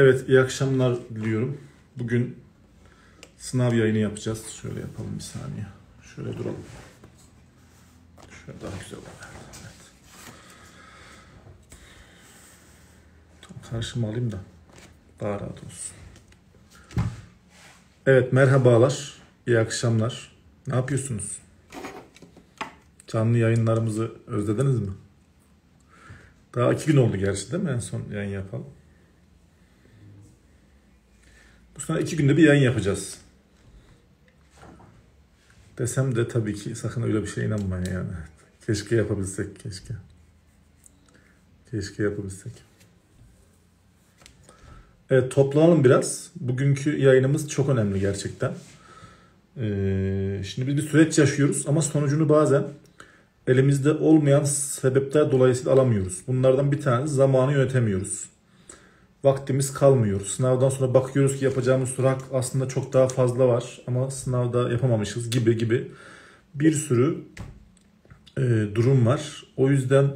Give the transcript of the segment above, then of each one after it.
Evet, iyi akşamlar diliyorum. Bugün sınav yayını yapacağız. Şöyle yapalım bir saniye. Şöyle duralım. Şöyle daha güzel olur. Evet. Tam karşıma alayım da daha rahat olsun. Evet, merhabalar. İyi akşamlar. Ne yapıyorsunuz? Canlı yayınlarımızı özlediniz mi? Daha iki gün oldu gerçi değil mi en son yayın yapalım? Bu iki günde bir yayın yapacağız. Desem de tabii ki sakın öyle bir şeye inanmayın yani. Keşke yapabilsek, keşke. Keşke yapabilsek. Evet toplanalım biraz. Bugünkü yayınımız çok önemli gerçekten. Ee, şimdi biz bir süreç yaşıyoruz ama sonucunu bazen elimizde olmayan sebepler dolayısıyla alamıyoruz. Bunlardan bir tanesi zamanı yönetemiyoruz. Vaktimiz kalmıyor. Sınavdan sonra bakıyoruz ki yapacağımız surak aslında çok daha fazla var ama sınavda yapamamışız gibi gibi bir sürü e, durum var. O yüzden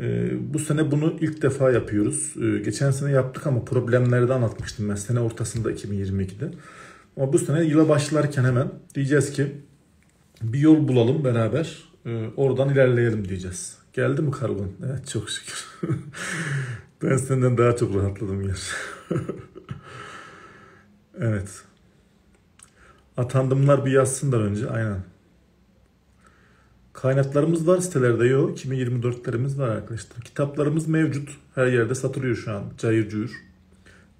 e, bu sene bunu ilk defa yapıyoruz. E, geçen sene yaptık ama problemleri de anlatmıştım ben sene ortasında 2022'de. Ama bu sene yıla başlarken hemen diyeceğiz ki bir yol bulalım beraber ee, oradan ilerleyelim diyeceğiz. Geldi mi kargon? Evet çok şükür. ben senden daha çok rahatladım yer. evet. Atandımlar bir yazsınlar önce. Aynen. Kaynaklarımız var sitelerde yok. 2024'lerimiz var arkadaşlar. Kitaplarımız mevcut. Her yerde satılıyor şu an. Cayır cuyur.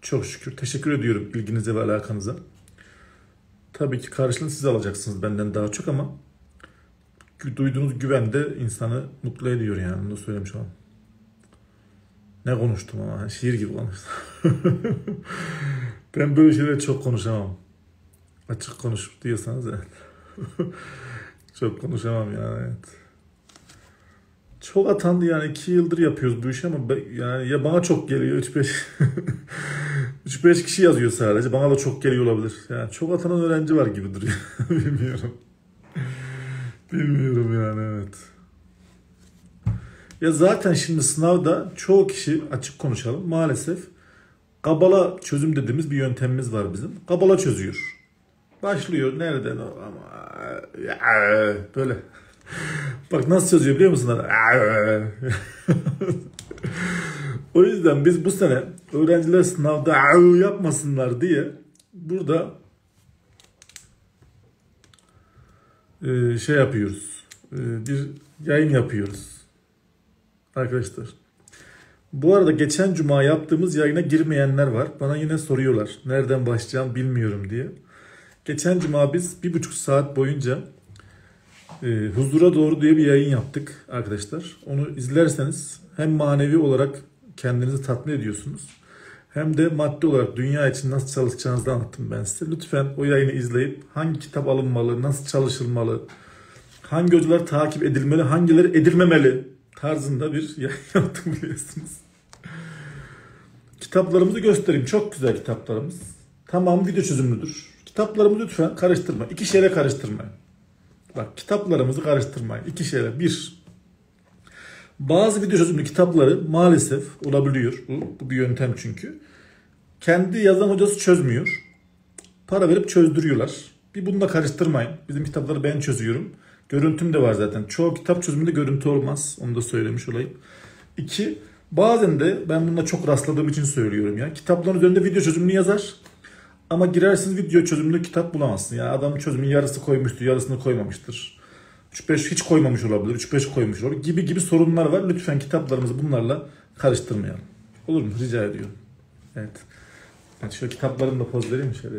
Çok şükür. Teşekkür ediyorum ilginize ve alakanıza. Tabii ki karşılığını siz alacaksınız benden daha çok ama duyduğunuz güven de insanı mutlu ediyor yani. Bunu söyleyeyim şu an. Ne konuştum ama şiir gibi konuştum. ben böyle şeyleri çok konuşamam. Açık konuş diyorsanız evet. çok konuşamam yani evet. Çok atandı yani iki yıldır yapıyoruz bu işi ama yani ya bana çok geliyor 3-5 3-5 kişi yazıyor sadece bana da çok geliyor olabilir. Yani çok atanan öğrenci var gibi duruyor. Bilmiyorum. Bilmiyorum yani evet. Ya zaten şimdi sınavda çoğu kişi açık konuşalım maalesef kabala çözüm dediğimiz bir yöntemimiz var bizim. Kabala çözüyor. Başlıyor nereden o ama böyle. Bak nasıl çözüyor biliyor musun? o yüzden biz bu sene öğrenciler sınavda yapmasınlar diye burada e, şey yapıyoruz. E, bir yayın yapıyoruz. Arkadaşlar. Bu arada geçen cuma yaptığımız yayına girmeyenler var. Bana yine soruyorlar. Nereden başlayacağım bilmiyorum diye. Geçen cuma biz bir buçuk saat boyunca e, huzura doğru diye bir yayın yaptık arkadaşlar. Onu izlerseniz hem manevi olarak kendinizi tatmin ediyorsunuz. Hem de maddi olarak dünya için nasıl çalışacağınızı anlattım ben size. Lütfen o yayını izleyip hangi kitap alınmalı, nasıl çalışılmalı, hangi hocalar takip edilmeli, hangileri edilmemeli tarzında bir yayın yaptım biliyorsunuz. Kitaplarımızı göstereyim. Çok güzel kitaplarımız. Tamam video çözümlüdür. Kitaplarımızı lütfen karıştırma. İki şeyle karıştırmayın. Bak kitaplarımızı karıştırmayın. İki şeyle. Bir, bazı video çözümlü kitapları maalesef olabiliyor. Bu, bu bir yöntem çünkü. Kendi yazan hocası çözmüyor. Para verip çözdürüyorlar. Bir bunu da karıştırmayın. Bizim kitapları ben çözüyorum. Görüntüm de var zaten. Çoğu kitap çözümünde görüntü olmaz. Onu da söylemiş olayım. İki, bazen de ben bununla çok rastladığım için söylüyorum ya. Kitapların üzerinde video çözümünü yazar. Ama girersiniz video çözümlü kitap bulamazsın. Yani adam çözümün yarısı koymuştur, yarısını koymamıştır. 3-5 hiç koymamış olabilir, 3-5 koymuş olabilir gibi gibi sorunlar var. Lütfen kitaplarımızı bunlarla karıştırmayalım. Olur mu? Rica ediyorum. Evet. Ben şöyle kitaplarımla poz vereyim mi şöyle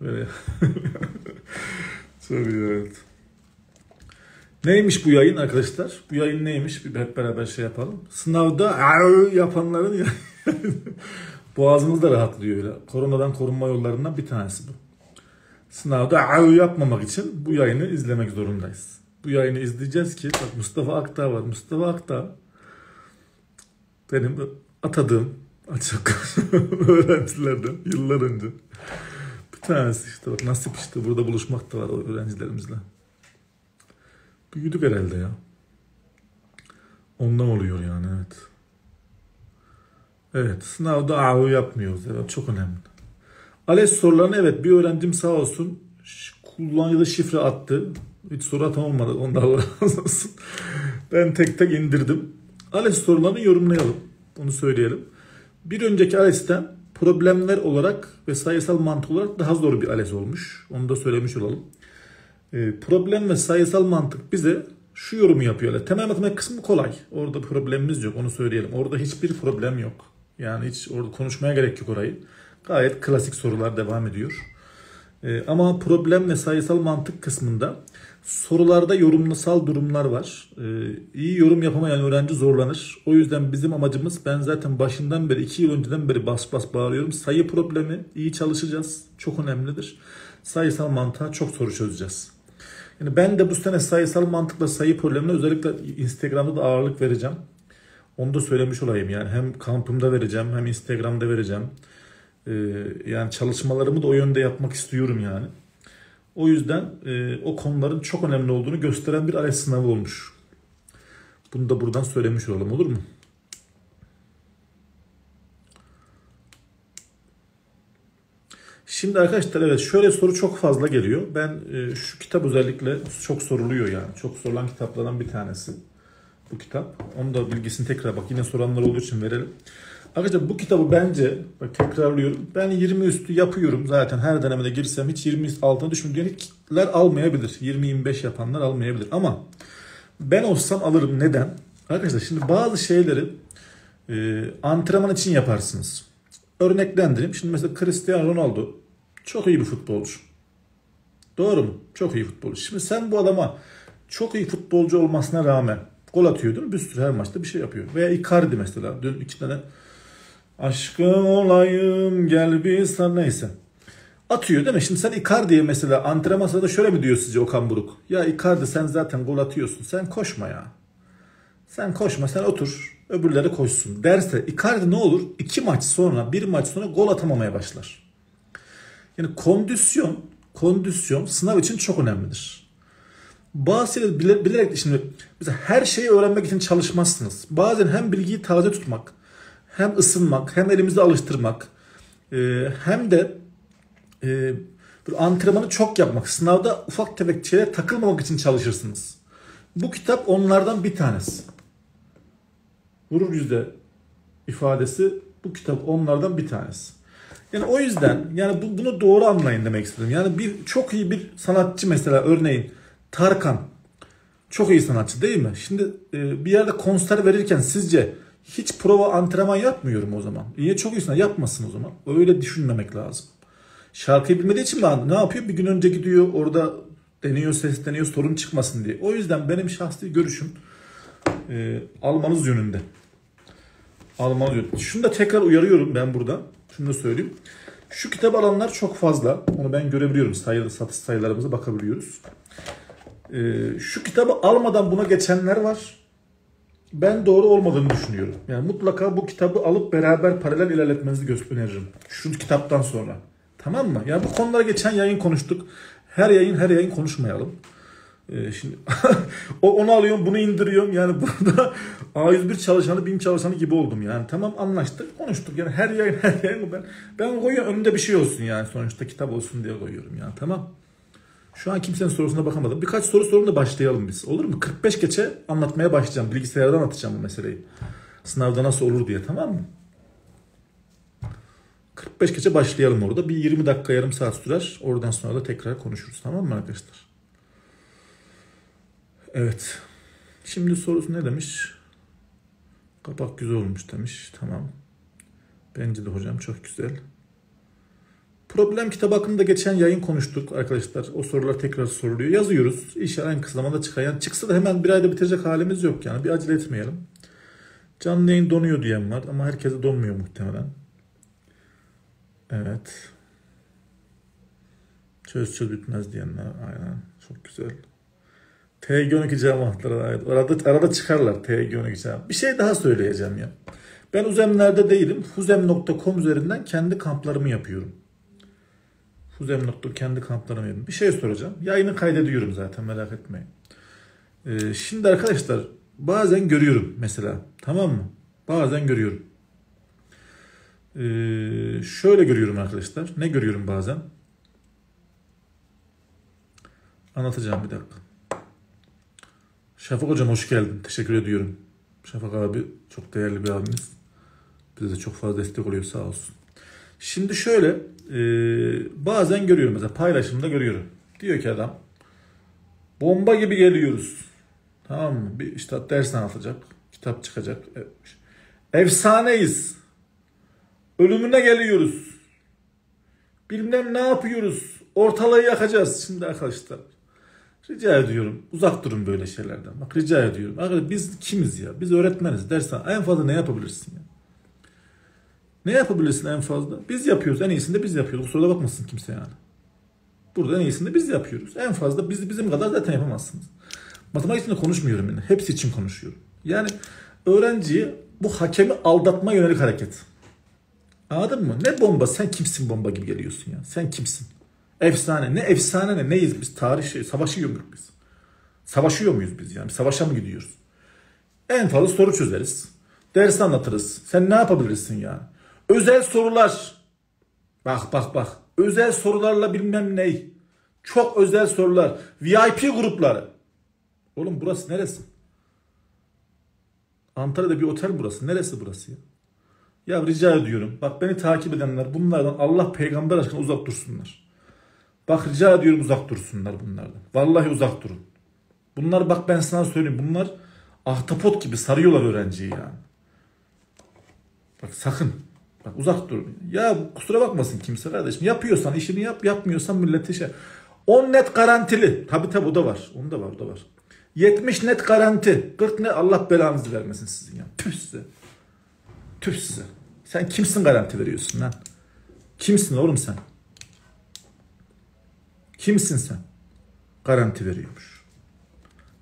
Böyle. Çok iyi evet. Neymiş bu yayın arkadaşlar? Bu yayın neymiş? Bir hep beraber şey yapalım. Sınavda yapanların boğazımız da rahatlıyor öyle. Koronadan korunma yollarından bir tanesi bu sınavda av yapmamak için bu yayını izlemek zorundayız. Bu yayını izleyeceğiz ki bak Mustafa Akdağ var. Mustafa Akdağ benim atadığım açık öğrencilerden yıllar önce. Bir tanesi işte bak nasip işte burada buluşmak da var öğrencilerimizle. Büyüdük herhalde ya. Ondan oluyor yani evet. Evet sınavda AU yapmıyoruz. Evet, çok önemli. ALES sorularını evet bir öğrencim sağ olsun kullanıcıda şifre attı. Hiç soru atan olmadı. Ondan Allah razı olsun. Ben tek tek indirdim. ALES sorularını yorumlayalım. Onu söyleyelim. Bir önceki ALES'ten problemler olarak ve sayısal mantık olarak daha zor bir ALES olmuş. Onu da söylemiş olalım. E, problem ve sayısal mantık bize şu yorumu yapıyorlar. Temel matematik kısmı kolay. Orada problemimiz yok. Onu söyleyelim. Orada hiçbir problem yok. Yani hiç orada konuşmaya gerek yok orayı. Gayet klasik sorular devam ediyor. E, ama problem ve sayısal mantık kısmında sorularda yorumlasal durumlar var. E, iyi yorum yapamayan öğrenci zorlanır. O yüzden bizim amacımız ben zaten başından beri iki yıl önceden beri bas bas bağırıyorum. Sayı problemi iyi çalışacağız. Çok önemlidir. Sayısal mantığa çok soru çözeceğiz. Yani ben de bu sene sayısal mantıkla sayı problemine özellikle Instagram'da da ağırlık vereceğim. Onu da söylemiş olayım yani hem kampımda vereceğim hem Instagram'da vereceğim. Ee, yani çalışmalarımı da o yönde yapmak istiyorum yani. O yüzden e, o konuların çok önemli olduğunu gösteren bir ALES sınavı olmuş. Bunu da buradan söylemiş olalım olur mu? Şimdi arkadaşlar evet şöyle soru çok fazla geliyor. Ben e, şu kitap özellikle çok soruluyor yani. Çok sorulan kitaplardan bir tanesi bu kitap. Onu da bilgisini tekrar bak yine soranlar olduğu için verelim. Arkadaşlar bu kitabı bence bak tekrarlıyorum. Ben 20 üstü yapıyorum zaten her denemede girsem hiç 20 altına düşmüyor. Hiçler almayabilir. 20-25 yapanlar almayabilir. Ama ben olsam alırım. Neden? Arkadaşlar şimdi bazı şeyleri e, antrenman için yaparsınız. Örneklendireyim. Şimdi mesela Cristiano Ronaldo çok iyi bir futbolcu. Doğru mu? Çok iyi futbolcu. Şimdi sen bu adama çok iyi futbolcu olmasına rağmen gol atıyor değil mi? Bir sürü her maçta bir şey yapıyor. Veya Icardi mesela. Dün iki tane aşkım olayım gel bir sana neyse. Atıyor değil mi? Şimdi sen Icardi'ye mesela antrenman sırasında şöyle mi diyor sizce Okan Buruk? Ya Icardi sen zaten gol atıyorsun. Sen koşma ya. Sen koşma sen otur. Öbürleri koşsun. Derse Icardi ne olur? İki maç sonra bir maç sonra gol atamamaya başlar. Yani kondisyon, kondisyon sınav için çok önemlidir. Bazı şeyleri bile, bilerek şimdi mesela her şeyi öğrenmek için çalışmazsınız. Bazen hem bilgiyi taze tutmak, hem ısınmak, hem elimizi alıştırmak, e, hem de e, antrenmanı çok yapmak, sınavda ufak tefek şeylere takılmamak için çalışırsınız. Bu kitap onlardan bir tanesi. Vurur yüzde ifadesi bu kitap onlardan bir tanesi. Yani o yüzden yani bu, bunu doğru anlayın demek istedim. Yani bir çok iyi bir sanatçı mesela örneğin Tarkan çok iyi sanatçı değil mi? Şimdi e, bir yerde konser verirken sizce hiç prova antrenman yapmıyorum o zaman. İyi çok iyisin yapmasın o zaman. Öyle düşünmemek lazım. Şarkıyı bilmediği için ben ne yapıyor? Bir gün önce gidiyor orada deniyor sesleniyor sorun çıkmasın diye. O yüzden benim şahsi görüşüm e, almanız yönünde. Almanız yönünde. Şunu da tekrar uyarıyorum ben burada. Şunu da söyleyeyim. Şu kitap alanlar çok fazla. Onu ben görebiliyorum. Sayı, satış sayılarımıza bakabiliyoruz. Ee, şu kitabı almadan buna geçenler var. Ben doğru olmadığını düşünüyorum. Yani mutlaka bu kitabı alıp beraber paralel ilerletmenizi öneririm. Şu kitaptan sonra. Tamam mı? Yani bu konulara geçen yayın konuştuk. Her yayın her yayın konuşmayalım. Ee, şimdi onu alıyorum bunu indiriyorum yani burada A101 çalışanı bin çalışanı gibi oldum yani tamam anlaştık konuştuk yani her yayın her yayın ben ben koyuyorum önünde bir şey olsun yani sonuçta kitap olsun diye koyuyorum yani tamam. Şu an kimsenin sorusuna bakamadım. Birkaç soru sorun da başlayalım biz. Olur mu? 45 geçe anlatmaya başlayacağım. Bilgisayardan atacağım bu meseleyi. Sınavda nasıl olur diye tamam mı? 45 geçe başlayalım orada. Bir 20 dakika yarım saat sürer. Oradan sonra da tekrar konuşuruz. Tamam mı arkadaşlar? Evet. Şimdi sorusu ne demiş? Kapak güzel olmuş demiş. Tamam. Bence de hocam çok güzel. Problem kitabı hakkında geçen yayın konuştuk arkadaşlar. O sorular tekrar soruluyor. Yazıyoruz. İnşallah en kısa zamanda çıkar. Yani çıksa da hemen bir ayda bitirecek halimiz yok yani. Bir acele etmeyelim. Canlı yayın donuyor diyen var ama herkese donmuyor muhtemelen. Evet. Çöz çöz bitmez diyenler. Aynen. Çok güzel. TG12 cemaatlara ait. Arada, arada çıkarlar TG12 cemaat. Bir şey daha söyleyeceğim ya. Ben uzemlerde değilim. Huzem.com üzerinden kendi kamplarımı yapıyorum. Huzem.com kendi kamplarımı yapıyorum. Bir şey soracağım. Yayını kaydediyorum zaten merak etmeyin. Ee, şimdi arkadaşlar bazen görüyorum mesela. Tamam mı? Bazen görüyorum. Ee, şöyle görüyorum arkadaşlar. Ne görüyorum bazen? Anlatacağım bir dakika. Şafak hocam hoş geldin. Teşekkür ediyorum. Şafak abi çok değerli bir abimiz. Bize de çok fazla destek oluyor sağ olsun. Şimdi şöyle e, bazen görüyorum mesela paylaşımda görüyorum. Diyor ki adam bomba gibi geliyoruz. Tamam mı? Bir işte ders anlatacak. Kitap çıkacak. Efsaneyiz. Ölümüne geliyoruz. Bilmem ne yapıyoruz. Ortalığı yakacağız. Şimdi arkadaşlar rica ediyorum uzak durun böyle şeylerden. Bak rica ediyorum. Arkadaşlar biz kimiz ya? Biz öğretmeniz. Dersen en fazla ne yapabilirsin ya? Ne yapabilirsin en fazla? Biz yapıyoruz. En iyisini de biz yapıyoruz. Kusura bakmasın kimse yani. Burada en iyisini de biz yapıyoruz. En fazla biz bizim kadar zaten yapamazsınız. Matematik için de konuşmuyorum yani. Hepsi için konuşuyorum. Yani öğrenciyi bu hakemi aldatma yönelik hareket. Anladın mı? Ne bomba? Sen kimsin bomba gibi geliyorsun ya? Sen kimsin? Efsane. Ne efsane ne? Neyiz biz? Tarih şey. Savaşıyor muyuz biz? Savaşıyor muyuz biz yani? Savaşa mı gidiyoruz? En fazla soru çözeriz. Ders anlatırız. Sen ne yapabilirsin yani? Özel sorular. Bak bak bak. Özel sorularla bilmem ney. Çok özel sorular. VIP grupları. Oğlum burası neresi? Antalya'da bir otel burası. Neresi burası ya? Ya rica ediyorum. Bak beni takip edenler bunlardan Allah peygamber aşkına uzak dursunlar. Bak rica ediyorum uzak dursunlar bunlardan. Vallahi uzak durun. Bunlar bak ben sana söyleyeyim. Bunlar ahtapot gibi sarıyorlar öğrenciyi yani. Bak sakın. Bak uzak durun. Ya kusura bakmasın kimse kardeşim. Yapıyorsan işini yap. Yapmıyorsan millete şey. 10 net garantili. Tabi tabi o da var. Onu da var o da var. 70 net garanti. 40 ne Allah belanızı vermesin sizin ya. Tüh size. Tüh size. Sen kimsin garanti veriyorsun lan? Kimsin oğlum sen? Kimsin sen? Garanti veriyormuş.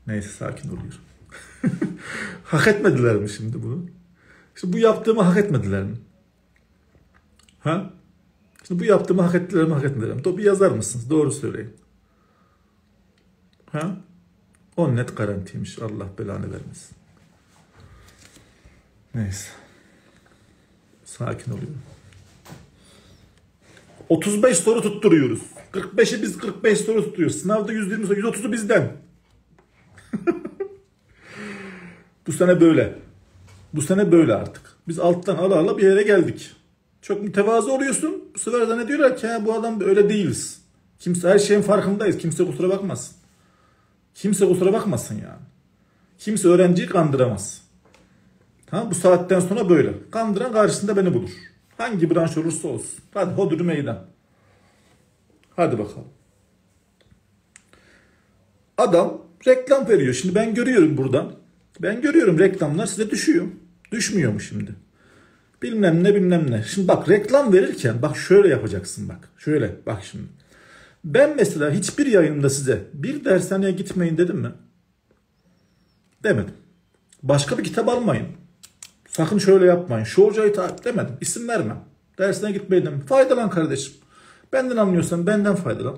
Neyse sakin oluyorum. hak etmediler mi şimdi bunu? İşte bu yaptığımı hak etmediler mi? Ha? Şimdi bu yaptığımı hak ettiler mi hak etmediler mi? Bir yazar mısınız? Doğru söyleyin. Ha? O net garantiymiş. Allah belanı vermesin. Neyse. Sakin oluyorum. 35 soru tutturuyoruz. 45'i biz 45 soru tutuyoruz. Sınavda 120 soru, 130'u bizden. Bu sene böyle. Bu sene böyle artık. Biz alttan ala ala bir yere geldik. Çok mütevazı oluyorsun. Bu sefer zannediyorlar ki bu adam öyle değiliz. Kimse her şeyin farkındayız. Kimse kusura bakmasın. Kimse kusura bakmasın yani. Kimse öğrenciyi kandıramaz. Tamam bu saatten sonra böyle. Kandıran karşısında beni bulur. Hangi branş olursa olsun. Hadi hodri meydan. Hadi bakalım. Adam reklam veriyor. Şimdi ben görüyorum buradan. Ben görüyorum reklamlar size düşüyor. Düşmüyor mu şimdi? Bilmem ne bilmem ne. Şimdi bak reklam verirken bak şöyle yapacaksın bak. Şöyle bak şimdi. Ben mesela hiçbir yayında size bir dershaneye gitmeyin dedim mi? Demedim. Başka bir kitap almayın. Sakın şöyle yapmayın. Şu hocayı takip demedim. İsim vermem. Dersine gitmeyin dedim. Faydalan kardeşim. Benden anlıyorsan benden faydalan.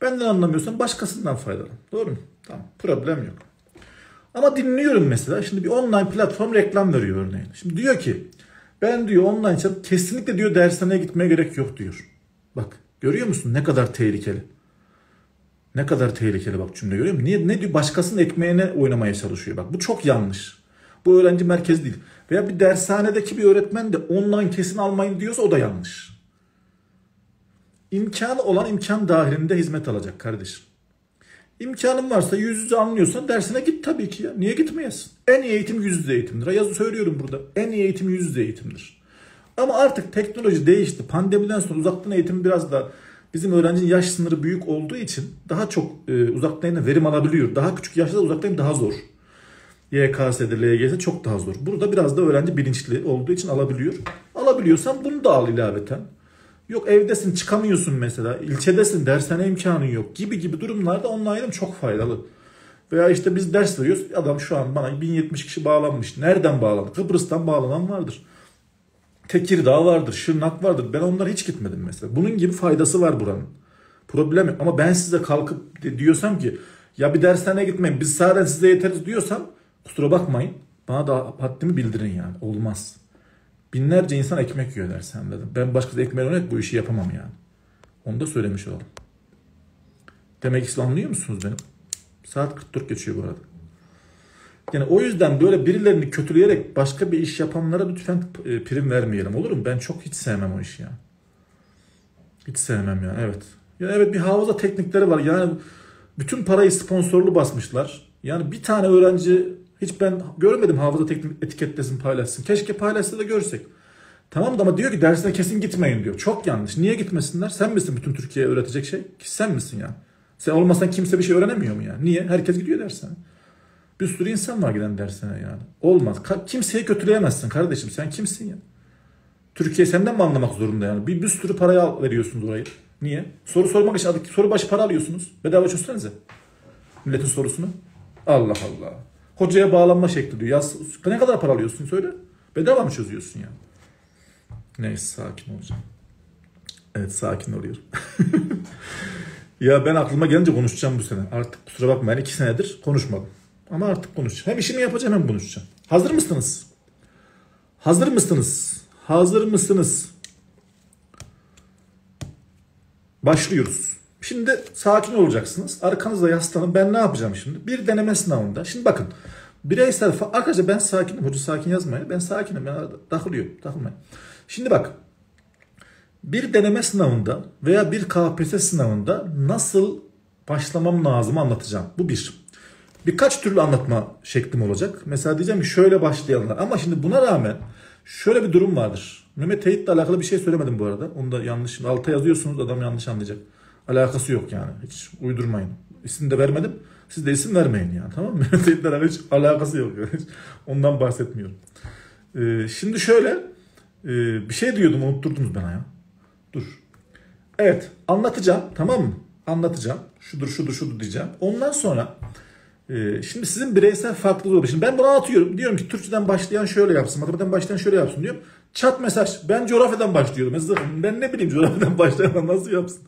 Benden anlamıyorsan başkasından faydalan. Doğru mu? Tamam. Problem yok. Ama dinliyorum mesela. Şimdi bir online platform reklam veriyor örneğin. Şimdi diyor ki ben diyor online çalışıp kesinlikle diyor dershaneye gitmeye gerek yok diyor. Bak görüyor musun ne kadar tehlikeli. Ne kadar tehlikeli bak cümle görüyor musun? Niye, ne diyor? Başkasının ekmeğine oynamaya çalışıyor. Bak bu çok yanlış. Bu öğrenci merkezi değil. Veya bir dershanedeki bir öğretmen de online kesin almayın diyorsa o da yanlış. İmkanı olan imkan dahilinde hizmet alacak kardeşim. İmkanın varsa yüz yüze anlıyorsan dersine git tabii ki ya. Niye gitmeyesin? En iyi eğitim yüz yüze eğitimdir. Yazı söylüyorum burada. En iyi eğitim yüz yüze eğitimdir. Ama artık teknoloji değişti. Pandemiden sonra uzaktan eğitim biraz da bizim öğrencinin yaş sınırı büyük olduğu için daha çok e, uzaktan verim alabiliyor. Daha küçük yaşta uzaktan daha zor. YKS'de, LGS çok daha zor. Burada biraz da öğrenci bilinçli olduğu için alabiliyor. Alabiliyorsan bunu da al ilaveten. Yok evdesin çıkamıyorsun mesela. ilçedesin dershane imkanın yok gibi gibi durumlarda online'ım çok faydalı. Veya işte biz ders veriyoruz. Adam şu an bana 1070 kişi bağlanmış. Nereden bağlandı? Kıbrıs'tan bağlanan vardır. Tekirdağ vardır, Şırnak vardır. Ben onlara hiç gitmedim mesela. Bunun gibi faydası var buranın. Problem yok. Ama ben size kalkıp diyorsam ki ya bir dershaneye gitmeyin biz sadece size yeteriz diyorsam kusura bakmayın. Bana da haddimi bildirin yani. Olmaz. Binlerce insan ekmek yiyor dersen dedim. Ben başkası ekmeği yönet bu işi yapamam yani. Onu da söylemiş olalım. Demek anlıyor musunuz benim? Saat 44 geçiyor bu arada. Yani o yüzden böyle birilerini kötüleyerek başka bir iş yapanlara lütfen e, prim vermeyelim olur mu? Ben çok hiç sevmem o işi ya. Hiç sevmem ya evet. Ya evet bir hafıza teknikleri var. Yani bütün parayı sponsorlu basmışlar. Yani bir tane öğrenci hiç ben görmedim hafıza teknik etiketlesin paylaşsın. Keşke paylaşsa da görsek. Tamam da ama diyor ki dersine kesin gitmeyin diyor. Çok yanlış. Niye gitmesinler? Sen misin bütün Türkiye'ye öğretecek şey? Sen misin yani? Sen olmasan kimse bir şey öğrenemiyor mu yani? Niye? Herkes gidiyor dersine. Bir sürü insan var giden dersine yani. Olmaz. Ka- kimseyi kötüleyemezsin kardeşim. Sen kimsin ya? Türkiye senden mi anlamak zorunda yani? Bir, bir sürü paraya veriyorsunuz orayı. Niye? Soru sormak için soru başı para alıyorsunuz. Bedava çözsenize. Milletin sorusunu. Allah Allah. Hocaya bağlanma şekli diyor. Yaz, ne kadar para alıyorsun söyle. Bedava mı çözüyorsun ya? Neyse sakin olacağım. Evet sakin oluyorum. ya ben aklıma gelince konuşacağım bu sene. Artık kusura bakmayın iki senedir konuşmadım. Ama artık konuşacağım. Hem işimi yapacağım hem konuşacağım. Hazır mısınız? Hazır mısınız? Hazır mısınız? Başlıyoruz. Şimdi sakin olacaksınız. Arkanızda yaslanın. Ben ne yapacağım şimdi? Bir deneme sınavında. Şimdi bakın. Bireysel arkadaşlar ben sakinim. Hoca sakin yazmayın. Ben sakinim. Ben takılıyor. Takılmayın. Şimdi bak. Bir deneme sınavında veya bir KPSS sınavında nasıl başlamam lazım anlatacağım. Bu bir. Birkaç türlü anlatma şeklim olacak. Mesela diyeceğim ki şöyle başlayanlar. Ama şimdi buna rağmen şöyle bir durum vardır. Mehmet Teyit'le alakalı bir şey söylemedim bu arada. Onu da yanlış. Alta yazıyorsunuz adam yanlış anlayacak. Alakası yok yani. Hiç uydurmayın. İsim de vermedim. Siz de isim vermeyin yani. Tamam mı? Mehmet hiç alakası yok. Yani. ondan bahsetmiyorum. Ee, şimdi şöyle. E, bir şey diyordum unutturdunuz bana ya. Dur. Evet anlatacağım tamam mı? Anlatacağım. Şudur şudur şudur diyeceğim. Ondan sonra ee, şimdi sizin bireysel farklılığı olur. Şimdi ben bunu anlatıyorum. Diyorum ki Türkçeden başlayan şöyle yapsın, matematikten başlayan şöyle yapsın diyorum. Çat mesaj. Ben coğrafyadan başlıyorum. Mesela ben ne bileyim coğrafyadan başlayan nasıl yapsın.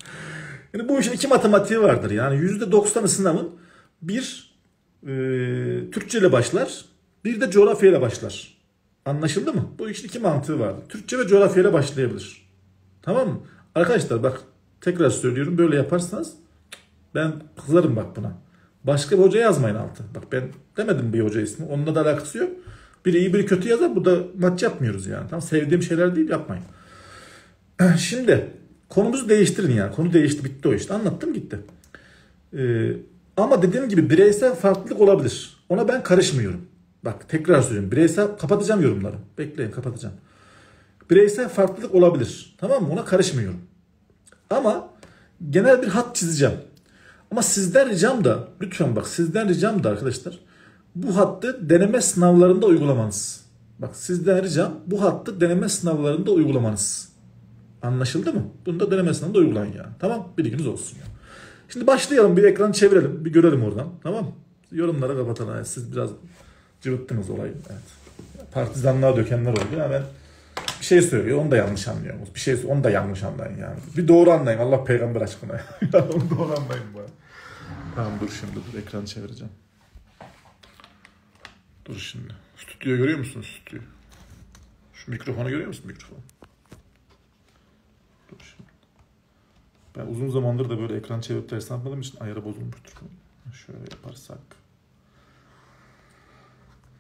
Yani bu işin iki matematiği vardır. Yani %90'ı sınavın bir e, Türkçe ile başlar, bir de coğrafya ile başlar. Anlaşıldı mı? Bu işin iki mantığı vardır. Türkçe ve coğrafya ile başlayabilir. Tamam mı? Arkadaşlar bak tekrar söylüyorum böyle yaparsanız ben kızarım bak buna. Başka bir hoca yazmayın altı. Bak ben demedim bir hoca ismi. Onunla da alakası yok. Biri iyi biri kötü yazar. Bu da maç yapmıyoruz yani. Tam sevdiğim şeyler değil yapmayın. Şimdi konumuzu değiştirin yani. Konu değişti bitti o işte. Anlattım gitti. Ee, ama dediğim gibi bireysel farklılık olabilir. Ona ben karışmıyorum. Bak tekrar söylüyorum. Bireysel kapatacağım yorumları. Bekleyin kapatacağım. Bireysel farklılık olabilir. Tamam mı? Ona karışmıyorum. Ama genel bir hat çizeceğim. Ama sizden ricam da lütfen bak sizden ricam da arkadaşlar bu hattı deneme sınavlarında uygulamanız. Bak sizden ricam bu hattı deneme sınavlarında uygulamanız. Anlaşıldı mı? Bunu da deneme sınavında uygulayın yani. Tamam bilginiz olsun ya. Şimdi başlayalım bir ekran çevirelim bir görelim oradan. Tamam Yorumlara kapatalım. Yani siz biraz cıvıttınız olayı. Evet. Partizanlığa dökenler oldu. Ben bir şey söylüyor onu da yanlış anlıyorsunuz. Bir şey onu da yanlış anlayın yani. Bir doğru anlayın Allah peygamber aşkına. onu doğru anlayın bana. Tamam dur şimdi dur ekranı çevireceğim. Dur şimdi. Stüdyo görüyor musun stüdyo? Şu mikrofonu görüyor musun mikrofon? Dur şimdi. Ben uzun zamandır da böyle ekran çevirip ders yapmadığım için ayarı bozulmuştur. Şöyle yaparsak.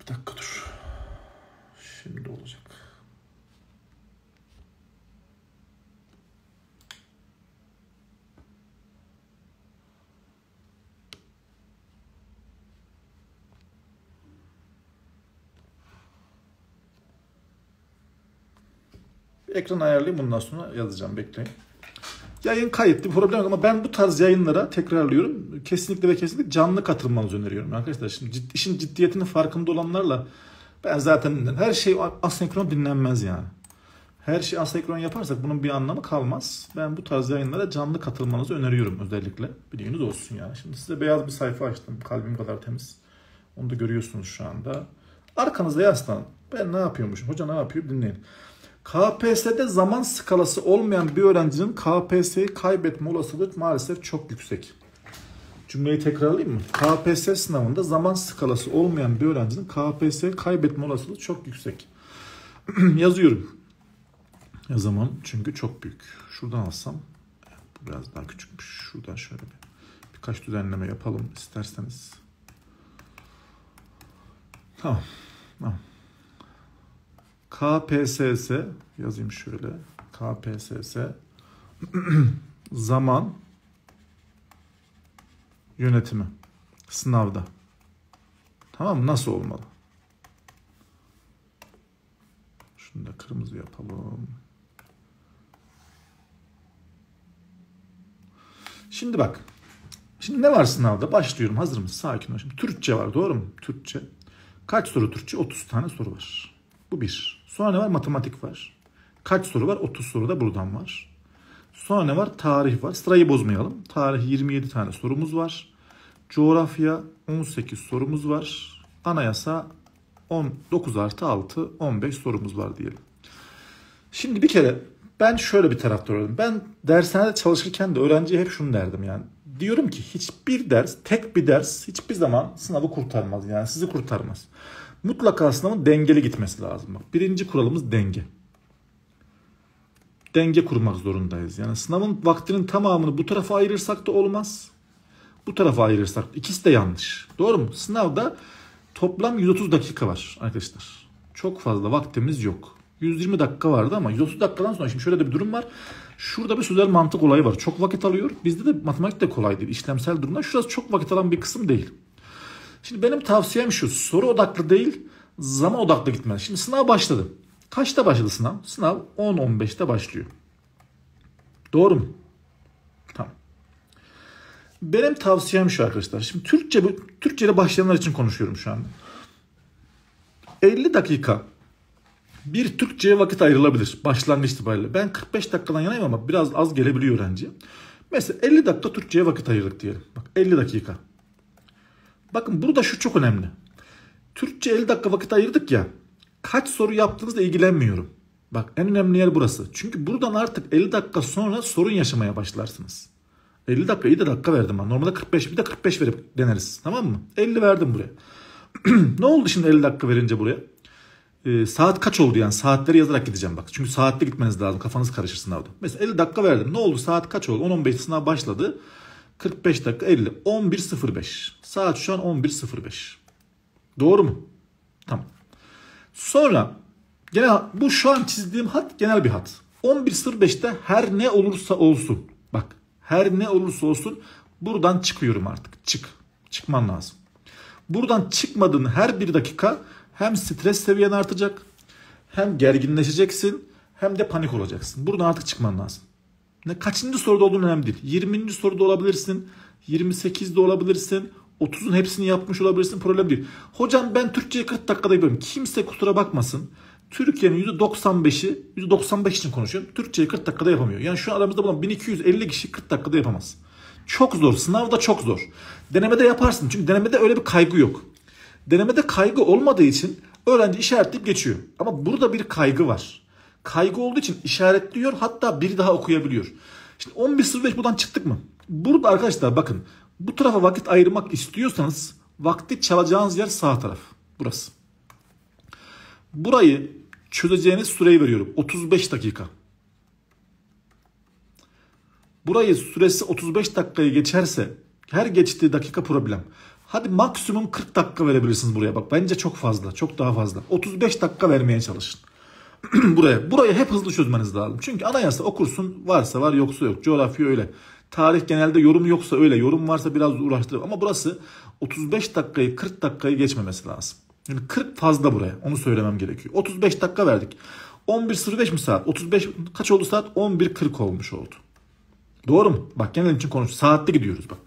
Bir dakika dur. Şimdi olacak. ekran ayarlayayım bundan sonra yazacağım bekleyin. Yayın kayıtlı problem yok ama ben bu tarz yayınlara tekrarlıyorum. Kesinlikle ve kesinlikle canlı katılmanızı öneriyorum arkadaşlar. Şimdi ciddi, işin ciddiyetinin farkında olanlarla ben zaten her şey asenkron dinlenmez yani. Her şey asenkron yaparsak bunun bir anlamı kalmaz. Ben bu tarz yayınlara canlı katılmanızı öneriyorum özellikle. Bilginiz olsun yani. Şimdi size beyaz bir sayfa açtım. Kalbim kadar temiz. Onu da görüyorsunuz şu anda. Arkanızda yaslanın. Ben ne yapıyormuşum? Hoca ne yapıyor? Dinleyin. KPSS'de zaman skalası olmayan bir öğrencinin KPSS'yi kaybetme olasılığı maalesef çok yüksek. Cümleyi tekrarlayayım mı? KPSS sınavında zaman skalası olmayan bir öğrencinin KPSS'yi kaybetme olasılığı çok yüksek. Yazıyorum. Yazamam çünkü çok büyük. Şuradan alsam bu biraz daha küçükmüş. Şuradan şöyle bir birkaç düzenleme yapalım isterseniz. Tamam. Tamam. KPSS yazayım şöyle. KPSS zaman yönetimi sınavda. Tamam? Nasıl olmalı? Şunu da kırmızı yapalım. Şimdi bak. Şimdi ne var sınavda? Başlıyorum. Hazır mısın? Sakin ol. Şimdi Türkçe var. Doğru mu? Türkçe. Kaç soru Türkçe? 30 tane soru var. Bu bir. Sonra ne var? Matematik var. Kaç soru var? 30 soru da buradan var. Sonra ne var? Tarih var. Sırayı bozmayalım. Tarih 27 tane sorumuz var. Coğrafya 18 sorumuz var. Anayasa 19 artı 6 15 sorumuz var diyelim. Şimdi bir kere ben şöyle bir taraftar oldum. Ben dershanede çalışırken de öğrenciye hep şunu derdim yani. Diyorum ki hiçbir ders, tek bir ders hiçbir zaman sınavı kurtarmaz. Yani sizi kurtarmaz. Mutlaka sınavın dengeli gitmesi lazım. Bak, birinci kuralımız denge. Denge kurmak zorundayız. Yani sınavın vaktinin tamamını bu tarafa ayırırsak da olmaz. Bu tarafa ayırırsak ikisi de yanlış. Doğru mu? Sınavda toplam 130 dakika var arkadaşlar. Çok fazla vaktimiz yok. 120 dakika vardı ama 130 dakikadan sonra şimdi şöyle de bir durum var. Şurada bir sözel mantık olayı var. Çok vakit alıyor. Bizde de matematik de kolay değil. İşlemsel durumda. Şurası çok vakit alan bir kısım değil. Şimdi benim tavsiyem şu. Soru odaklı değil, zaman odaklı gitmez. Şimdi sınav başladı. Kaçta başladı sınav? Sınav 10-15'te başlıyor. Doğru mu? Tamam. Benim tavsiyem şu arkadaşlar. Şimdi Türkçe Türkçe başlayanlar için konuşuyorum şu anda. 50 dakika bir Türkçe'ye vakit ayrılabilir başlangıç itibariyle. Ben 45 dakikadan yanayım ama biraz az gelebiliyor öğrenci. Mesela 50 dakika Türkçe'ye vakit ayırdık diyelim. Bak 50 dakika. Bakın burada şu çok önemli. Türkçe 50 dakika vakit ayırdık ya. Kaç soru yaptığınızla ilgilenmiyorum. Bak en önemli yer burası. Çünkü buradan artık 50 dakika sonra sorun yaşamaya başlarsınız. 50 dakika iyi de dakika verdim ben. Normalde 45 bir de 45 verip deneriz. Tamam mı? 50 verdim buraya. ne oldu şimdi 50 dakika verince buraya? Ee, saat kaç oldu yani? Saatleri yazarak gideceğim bak. Çünkü saatte gitmeniz lazım. Kafanız karışır sınavda. Mesela 50 dakika verdim. Ne oldu? Saat kaç oldu? 10-15 sınav başladı. 45 dakika 50. 11.05. Saat şu an 11.05. Doğru mu? Tamam. Sonra genel bu şu an çizdiğim hat genel bir hat. 11.05'te her ne olursa olsun. Bak her ne olursa olsun buradan çıkıyorum artık. Çık. Çıkman lazım. Buradan çıkmadığın her bir dakika hem stres seviyen artacak hem gerginleşeceksin hem de panik olacaksın. Buradan artık çıkman lazım. Ne kaçıncı soruda olduğun önemli değil. 20. soruda olabilirsin. 28'de olabilirsin. 30'un hepsini yapmış olabilirsin. Problem değil. Hocam ben Türkçeyi 40 dakikada yapıyorum. Kimse kusura bakmasın. Türkiye'nin %95'i %95 için konuşuyorum. Türkçeyi 40 dakikada yapamıyor. Yani şu an aramızda bulunan 1250 kişi 40 dakikada yapamaz. Çok zor. Sınavda çok zor. Denemede yaparsın. Çünkü denemede öyle bir kaygı yok. Denemede kaygı olmadığı için öğrenci işaretleyip geçiyor. Ama burada bir kaygı var. Kaygı olduğu için işaretliyor hatta biri daha okuyabiliyor. Şimdi 11.05 buradan çıktık mı? Burada arkadaşlar bakın bu tarafa vakit ayırmak istiyorsanız vakti çalacağınız yer sağ taraf. Burası. Burayı çözeceğiniz süreyi veriyorum. 35 dakika. Burayı süresi 35 dakikayı geçerse her geçtiği dakika problem. Hadi maksimum 40 dakika verebilirsiniz buraya. Bak bence çok fazla. Çok daha fazla. 35 dakika vermeye çalışın. buraya. Burayı hep hızlı çözmeniz lazım. Çünkü anayasa okursun varsa var yoksa yok. Coğrafya öyle. Tarih genelde yorum yoksa öyle. Yorum varsa biraz uğraştırır. Ama burası 35 dakikayı 40 dakikayı geçmemesi lazım. Yani 40 fazla buraya. Onu söylemem gerekiyor. 35 dakika verdik. 11.05 mi saat? 35 kaç oldu saat? 11.40 olmuş oldu. Doğru mu? Bak genel için konuş. Saatte gidiyoruz bak.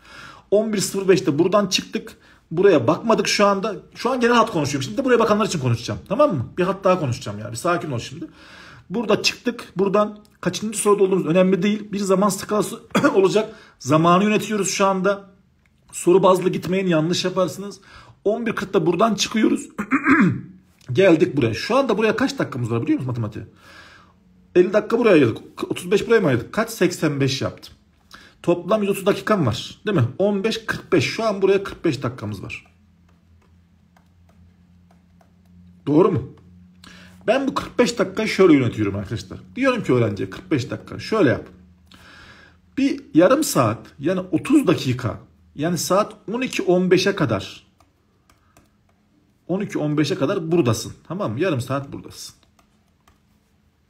11.05'te buradan çıktık. Buraya bakmadık şu anda. Şu an genel hat konuşuyorum. Şimdi de buraya bakanlar için konuşacağım. Tamam mı? Bir hat daha konuşacağım yani. Bir sakin ol şimdi. Burada çıktık. Buradan kaçıncı soruda olduğumuz önemli değil. Bir zaman skalası olacak. Zamanı yönetiyoruz şu anda. Soru bazlı gitmeyin yanlış yaparsınız. 11.40'da buradan çıkıyoruz. Geldik buraya. Şu anda buraya kaç dakikamız var biliyor musun matematiğe? 50 dakika buraya ayırdık. 35 buraya mı ayırdık? Kaç? 85 yaptım. Toplam 130 dakikam var. Değil mi? 15 45. Şu an buraya 45 dakikamız var. Doğru mu? Ben bu 45 dakika şöyle yönetiyorum arkadaşlar. Diyorum ki öğrenciye 45 dakika şöyle yap. Bir yarım saat yani 30 dakika yani saat 12-15'e kadar 12-15'e kadar buradasın. Tamam mı? Yarım saat buradasın.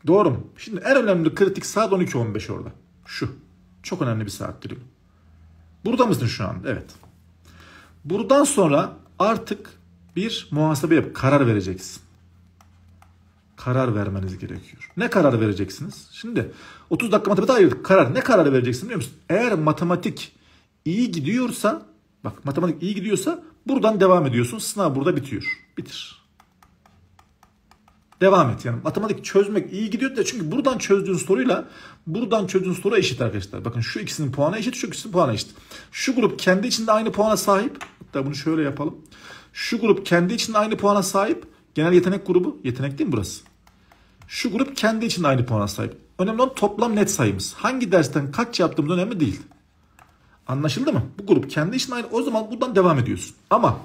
Doğru mu? Şimdi en önemli kritik saat 12-15 orada. Şu. Çok önemli bir saat dilimi. Burada mısın şu an? Evet. Buradan sonra artık bir muhasebe yap. Karar vereceksin. Karar vermeniz gerekiyor. Ne karar vereceksiniz? Şimdi 30 dakika matematik ayırdık. Karar. Ne karar vereceksin biliyor musun? Eğer matematik iyi gidiyorsa bak matematik iyi gidiyorsa buradan devam ediyorsun. Sınav burada bitiyor. Bitir. Devam et yani. Matematik çözmek iyi gidiyor da çünkü buradan çözdüğün soruyla buradan çözdüğün soru eşit arkadaşlar. Bakın şu ikisinin puanı eşit, şu ikisinin puanı eşit. Şu grup kendi içinde aynı puana sahip. Hatta bunu şöyle yapalım. Şu grup kendi içinde aynı puana sahip. Genel yetenek grubu. Yetenek değil mi burası? Şu grup kendi içinde aynı puana sahip. Önemli olan toplam net sayımız. Hangi dersten kaç yaptığımız önemli değil. Anlaşıldı mı? Bu grup kendi içinde aynı. O zaman buradan devam ediyorsun. Ama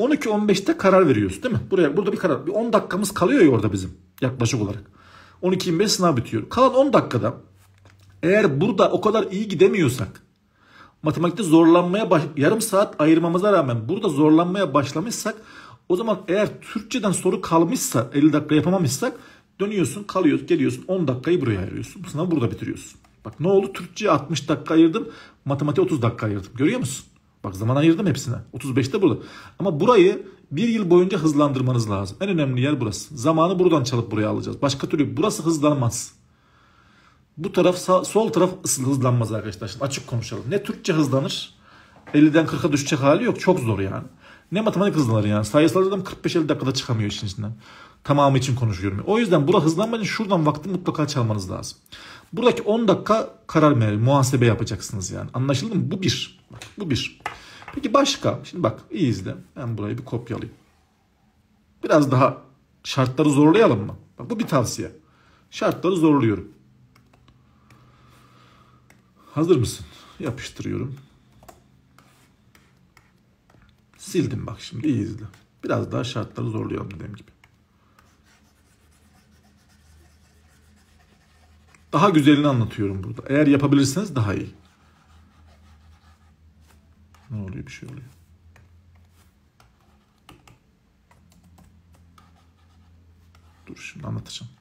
12-15'te karar veriyoruz değil mi? Buraya burada bir karar. Bir 10 dakikamız kalıyor ya orada bizim yaklaşık olarak. 12-25 sınav bitiyor. Kalan 10 dakikada eğer burada o kadar iyi gidemiyorsak matematikte zorlanmaya baş, yarım saat ayırmamıza rağmen burada zorlanmaya başlamışsak o zaman eğer Türkçeden soru kalmışsa 50 dakika yapamamışsak dönüyorsun kalıyorsun geliyorsun 10 dakikayı buraya ayırıyorsun. Sınavı burada bitiriyorsun. Bak ne oldu? Türkçe'ye 60 dakika ayırdım. Matematiğe 30 dakika ayırdım. Görüyor musun? Bak zaman ayırdım hepsine. 35'te burada. Ama burayı bir yıl boyunca hızlandırmanız lazım. En önemli yer burası. Zamanı buradan çalıp buraya alacağız. Başka türlü burası hızlanmaz. Bu taraf sağ, sol taraf hızlanmaz arkadaşlar. Şimdi açık konuşalım. Ne Türkçe hızlanır? 50'den 40'a düşecek hali yok. Çok zor yani. Ne matematik hızlanır yani. Sayısal adam 45-50 dakikada çıkamıyor işin içinden. Tamamı için konuşuyorum. O yüzden burada hızlanmayın şuradan vakti mutlaka çalmanız lazım. Buradaki 10 dakika karar ver, muhasebe yapacaksınız yani. Anlaşıldı mı? Bu bir. Bu bir. Peki başka? Şimdi bak iyi izle. Ben burayı bir kopyalayayım. Biraz daha şartları zorlayalım mı? Bak bu bir tavsiye. Şartları zorluyorum. Hazır mısın? Yapıştırıyorum. Sildim bak şimdi iyi izle. Biraz daha şartları zorlayalım dediğim gibi. Daha güzelini anlatıyorum burada. Eğer yapabilirseniz daha iyi. Ne oluyor bir şey oluyor. Dur şimdi anlatacağım.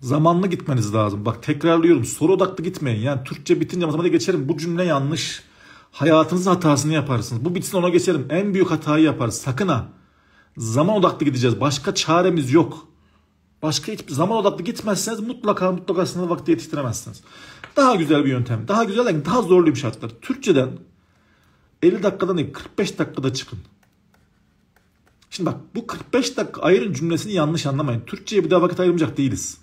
Zamanlı gitmeniz lazım. Bak tekrarlıyorum. Soru odaklı gitmeyin. Yani Türkçe bitince matematik geçerim. Bu cümle yanlış. Hayatınızın hatasını yaparsınız. Bu bitsin ona geçerim. En büyük hatayı yaparız. Sakın ha. Zaman odaklı gideceğiz. Başka çaremiz yok. Başka hiçbir zaman odaklı gitmezseniz mutlaka mutlaka sınav vakti yetiştiremezsiniz. Daha güzel bir yöntem. Daha güzel, daha zorlu bir şartlar. Türkçeden 50 dakikadan değil 45 dakikada çıkın. Şimdi bak bu 45 dakika ayırın cümlesini yanlış anlamayın. Türkçe'ye bir daha vakit ayırmayacak değiliz.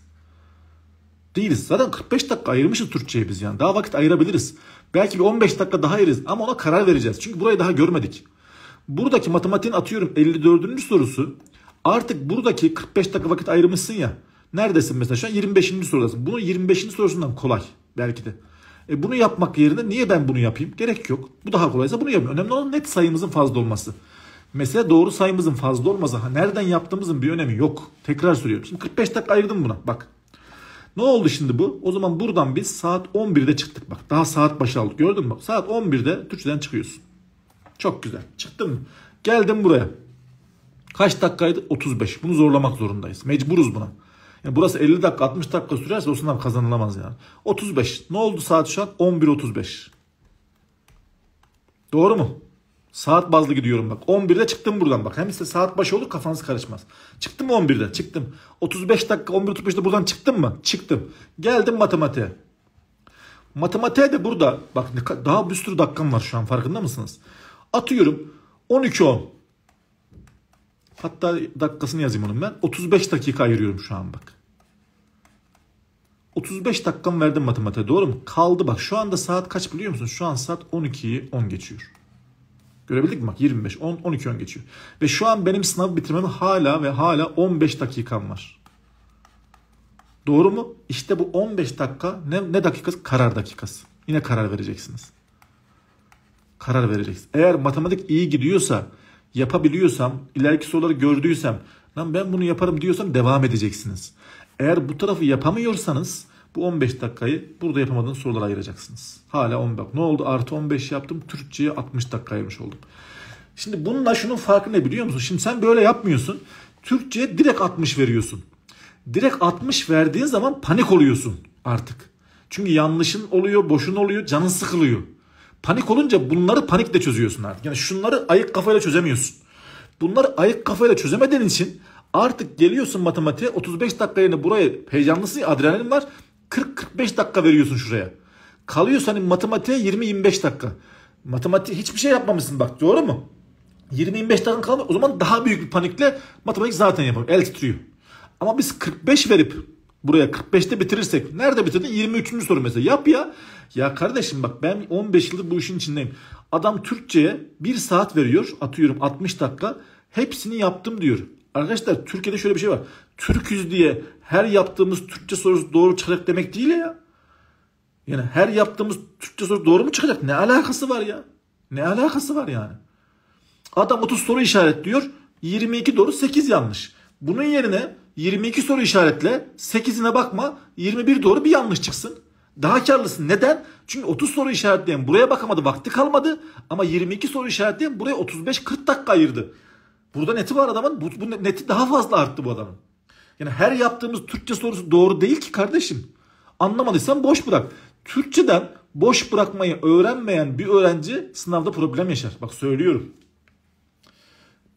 Değiliz. Zaten 45 dakika ayırmışız Türkçe'ye biz yani. Daha vakit ayırabiliriz. Belki bir 15 dakika daha ayırırız ama ona karar vereceğiz. Çünkü burayı daha görmedik. Buradaki matematiğin atıyorum 54. sorusu Artık buradaki 45 dakika vakit ayırmışsın ya. Neredesin mesela şu an 25. sorudasın. Bunu 25. sorusundan kolay belki de. E bunu yapmak yerine niye ben bunu yapayım? Gerek yok. Bu daha kolaysa bunu yapayım. Önemli olan net sayımızın fazla olması. Mesela doğru sayımızın fazla olması. Ha, nereden yaptığımızın bir önemi yok. Tekrar söylüyorum. Şimdi 45 dakika ayırdım buna. Bak. Ne oldu şimdi bu? O zaman buradan biz saat 11'de çıktık. Bak daha saat başı aldık. Gördün mü? Saat 11'de Türkçeden çıkıyorsun. Çok güzel. Çıktın mı? Geldim buraya. Kaç dakikaydı? 35. Bunu zorlamak zorundayız. Mecburuz buna. Yani burası 50 dakika 60 dakika sürerse o sınav kazanılamaz yani. 35. Ne oldu saat şu an? 11.35. Doğru mu? Saat bazlı gidiyorum bak. 11'de çıktım buradan bak. Hem size saat başı olur kafanız karışmaz. Çıktım mı 11'de? Çıktım. 35 dakika 11.35'de buradan çıktım mı? Çıktım. Geldim matematiğe. Matematiğe de burada bak daha bir sürü dakikam var şu an farkında mısınız? Atıyorum 12.10. Hatta dakikasını yazayım onun ben. 35 dakika ayırıyorum şu an bak. 35 dakikam verdim matematiğe doğru mu? Kaldı bak şu anda saat kaç biliyor musun? Şu an saat 12'yi 10 geçiyor. Görebildik mi bak 25, 10, 12, 10 geçiyor. Ve şu an benim sınavı bitirmem hala ve hala 15 dakikam var. Doğru mu? İşte bu 15 dakika ne, ne dakikası? Karar dakikası. Yine karar vereceksiniz. Karar vereceksiniz. Eğer matematik iyi gidiyorsa yapabiliyorsam, ileriki soruları gördüysem, lan ben bunu yaparım diyorsam devam edeceksiniz. Eğer bu tarafı yapamıyorsanız bu 15 dakikayı burada yapamadığınız sorulara ayıracaksınız. Hala 10 bak. Ne oldu? Artı 15 yaptım. Türkçe'ye 60 dakika ayırmış oldum. Şimdi bununla şunun farkı ne biliyor musun? Şimdi sen böyle yapmıyorsun. Türkçe'ye direkt 60 veriyorsun. Direkt 60 verdiğin zaman panik oluyorsun artık. Çünkü yanlışın oluyor, boşun oluyor, canın sıkılıyor. Panik olunca bunları panikle çözüyorsun artık. Yani şunları ayık kafayla çözemiyorsun. Bunları ayık kafayla çözemediğin için artık geliyorsun matematiğe 35 dakika yerine buraya heyecanlısın adrenalin var. 40-45 dakika veriyorsun şuraya. Kalıyorsun hani matematiğe 20-25 dakika. Matematik hiçbir şey yapmamışsın bak doğru mu? 20-25 dakika kalmıyor. O zaman daha büyük bir panikle matematik zaten yapamıyor. El titriyor. Ama biz 45 verip buraya 45'te bitirirsek nerede bitirdin? 23. soru mesela. Yap ya. Ya kardeşim bak ben 15 yıldır bu işin içindeyim. Adam Türkçe'ye 1 saat veriyor. Atıyorum 60 dakika. Hepsini yaptım diyor. Arkadaşlar Türkiye'de şöyle bir şey var. Türküz diye her yaptığımız Türkçe sorusu doğru çıkacak demek değil ya. Yani her yaptığımız Türkçe soru doğru mu çıkacak? Ne alakası var ya? Ne alakası var yani? Adam 30 soru işaretliyor. 22 doğru 8 yanlış. Bunun yerine 22 soru işaretle 8'ine bakma 21 doğru bir yanlış çıksın. Daha karlısın. Neden? Çünkü 30 soru işaretleyen buraya bakamadı vakti kalmadı. Ama 22 soru işaretleyen buraya 35-40 dakika ayırdı. Burada neti var adamın. Bu, bu neti daha fazla arttı bu adamın. Yani her yaptığımız Türkçe sorusu doğru değil ki kardeşim. Anlamadıysan boş bırak. Türkçeden boş bırakmayı öğrenmeyen bir öğrenci sınavda problem yaşar. Bak söylüyorum.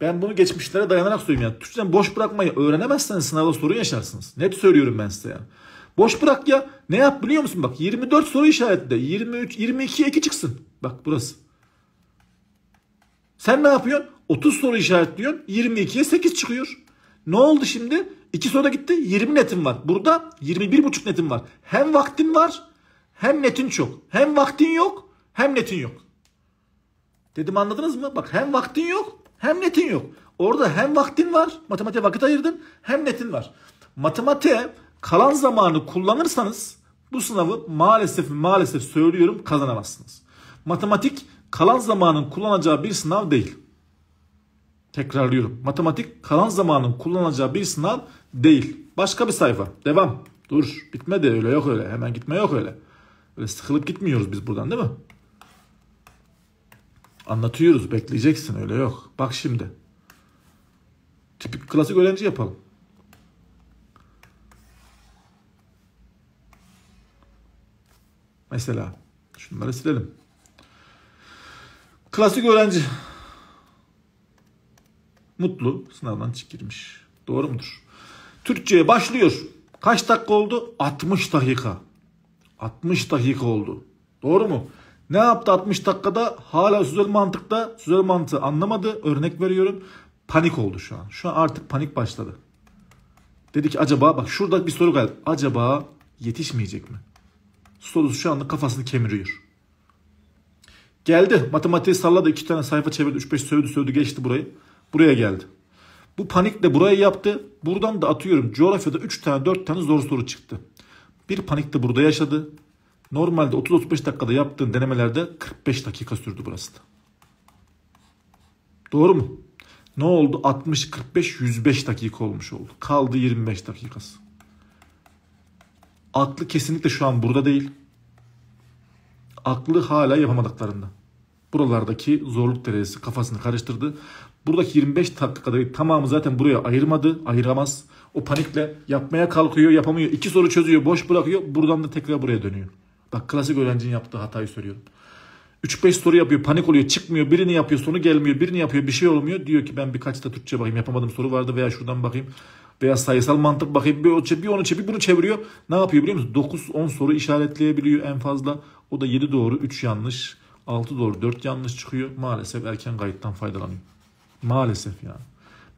Ben bunu geçmişlere dayanarak söylüyorum. Yani Türkçeden boş bırakmayı öğrenemezseniz sınavda sorun yaşarsınız. Net söylüyorum ben size yani. Boş bırak ya. Ne yap biliyor musun? Bak 24 soru işaretle 23, 22, 2 çıksın. Bak burası. Sen ne yapıyorsun? 30 soru işaretliyorsun. 22'ye 8 çıkıyor. Ne oldu şimdi? 2 soruda gitti. 20 netim var. Burada 21,5 netim var. Hem vaktin var hem netin çok. Hem vaktin yok hem netin yok. Dedim anladınız mı? Bak hem vaktin yok hem netin yok. Orada hem vaktin var. Matematiğe vakit ayırdın. Hem netin var. Matematiğe kalan zamanı kullanırsanız bu sınavı maalesef maalesef söylüyorum kazanamazsınız. Matematik kalan zamanın kullanacağı bir sınav değil. Tekrarlıyorum. Matematik kalan zamanın kullanacağı bir sınav değil. Başka bir sayfa. Devam. Dur. Bitmedi öyle yok öyle. Hemen gitme yok öyle. Öyle sıkılıp gitmiyoruz biz buradan değil mi? Anlatıyoruz. Bekleyeceksin öyle yok. Bak şimdi. Tipik klasik öğrenci yapalım. Mesela şunları silelim. Klasik öğrenci. Mutlu sınavdan çıkmış. Doğru mudur? Türkçe'ye başlıyor. Kaç dakika oldu? 60 dakika. 60 dakika oldu. Doğru mu? Ne yaptı 60 dakikada? Hala sözel mantıkta. Sözel mantığı anlamadı. Örnek veriyorum. Panik oldu şu an. Şu an artık panik başladı. Dedi ki acaba bak şurada bir soru geldi. Acaba yetişmeyecek mi? Sorusu şu anda kafasını kemiriyor. Geldi. Matematiği salladı. iki tane sayfa çevirdi. 3-5 sövdü sövdü geçti burayı. Buraya geldi. Bu panikle burayı yaptı. Buradan da atıyorum. Coğrafyada 3 tane 4 tane zor soru çıktı. Bir panik de burada yaşadı. Normalde 30-35 dakikada yaptığın denemelerde 45 dakika sürdü burası da. Doğru mu? Ne oldu? 60, 45, 105 dakika olmuş oldu. Kaldı 25 dakikası. Aklı kesinlikle şu an burada değil. Aklı hala yapamadıklarında. Buralardaki zorluk derecesi kafasını karıştırdı. Buradaki 25 dakikada tamamı zaten buraya ayırmadı. Ayıramaz. O panikle yapmaya kalkıyor, yapamıyor. İki soru çözüyor, boş bırakıyor. Buradan da tekrar buraya dönüyor. Bak klasik öğrencinin yaptığı hatayı söylüyorum. 3-5 soru yapıyor, panik oluyor, çıkmıyor. Birini yapıyor, sonu gelmiyor. Birini yapıyor, bir şey olmuyor. Diyor ki ben birkaç da Türkçe bakayım, yapamadığım soru vardı veya şuradan bakayım. Veya sayısal mantık bakayım. Bir, bir onu çeviriyor, bunu çeviriyor. Ne yapıyor biliyor musun? 9-10 soru işaretleyebiliyor en fazla. O da 7 doğru, 3 yanlış, 6 doğru, 4 yanlış çıkıyor. Maalesef erken kayıttan faydalanıyor. Maalesef yani.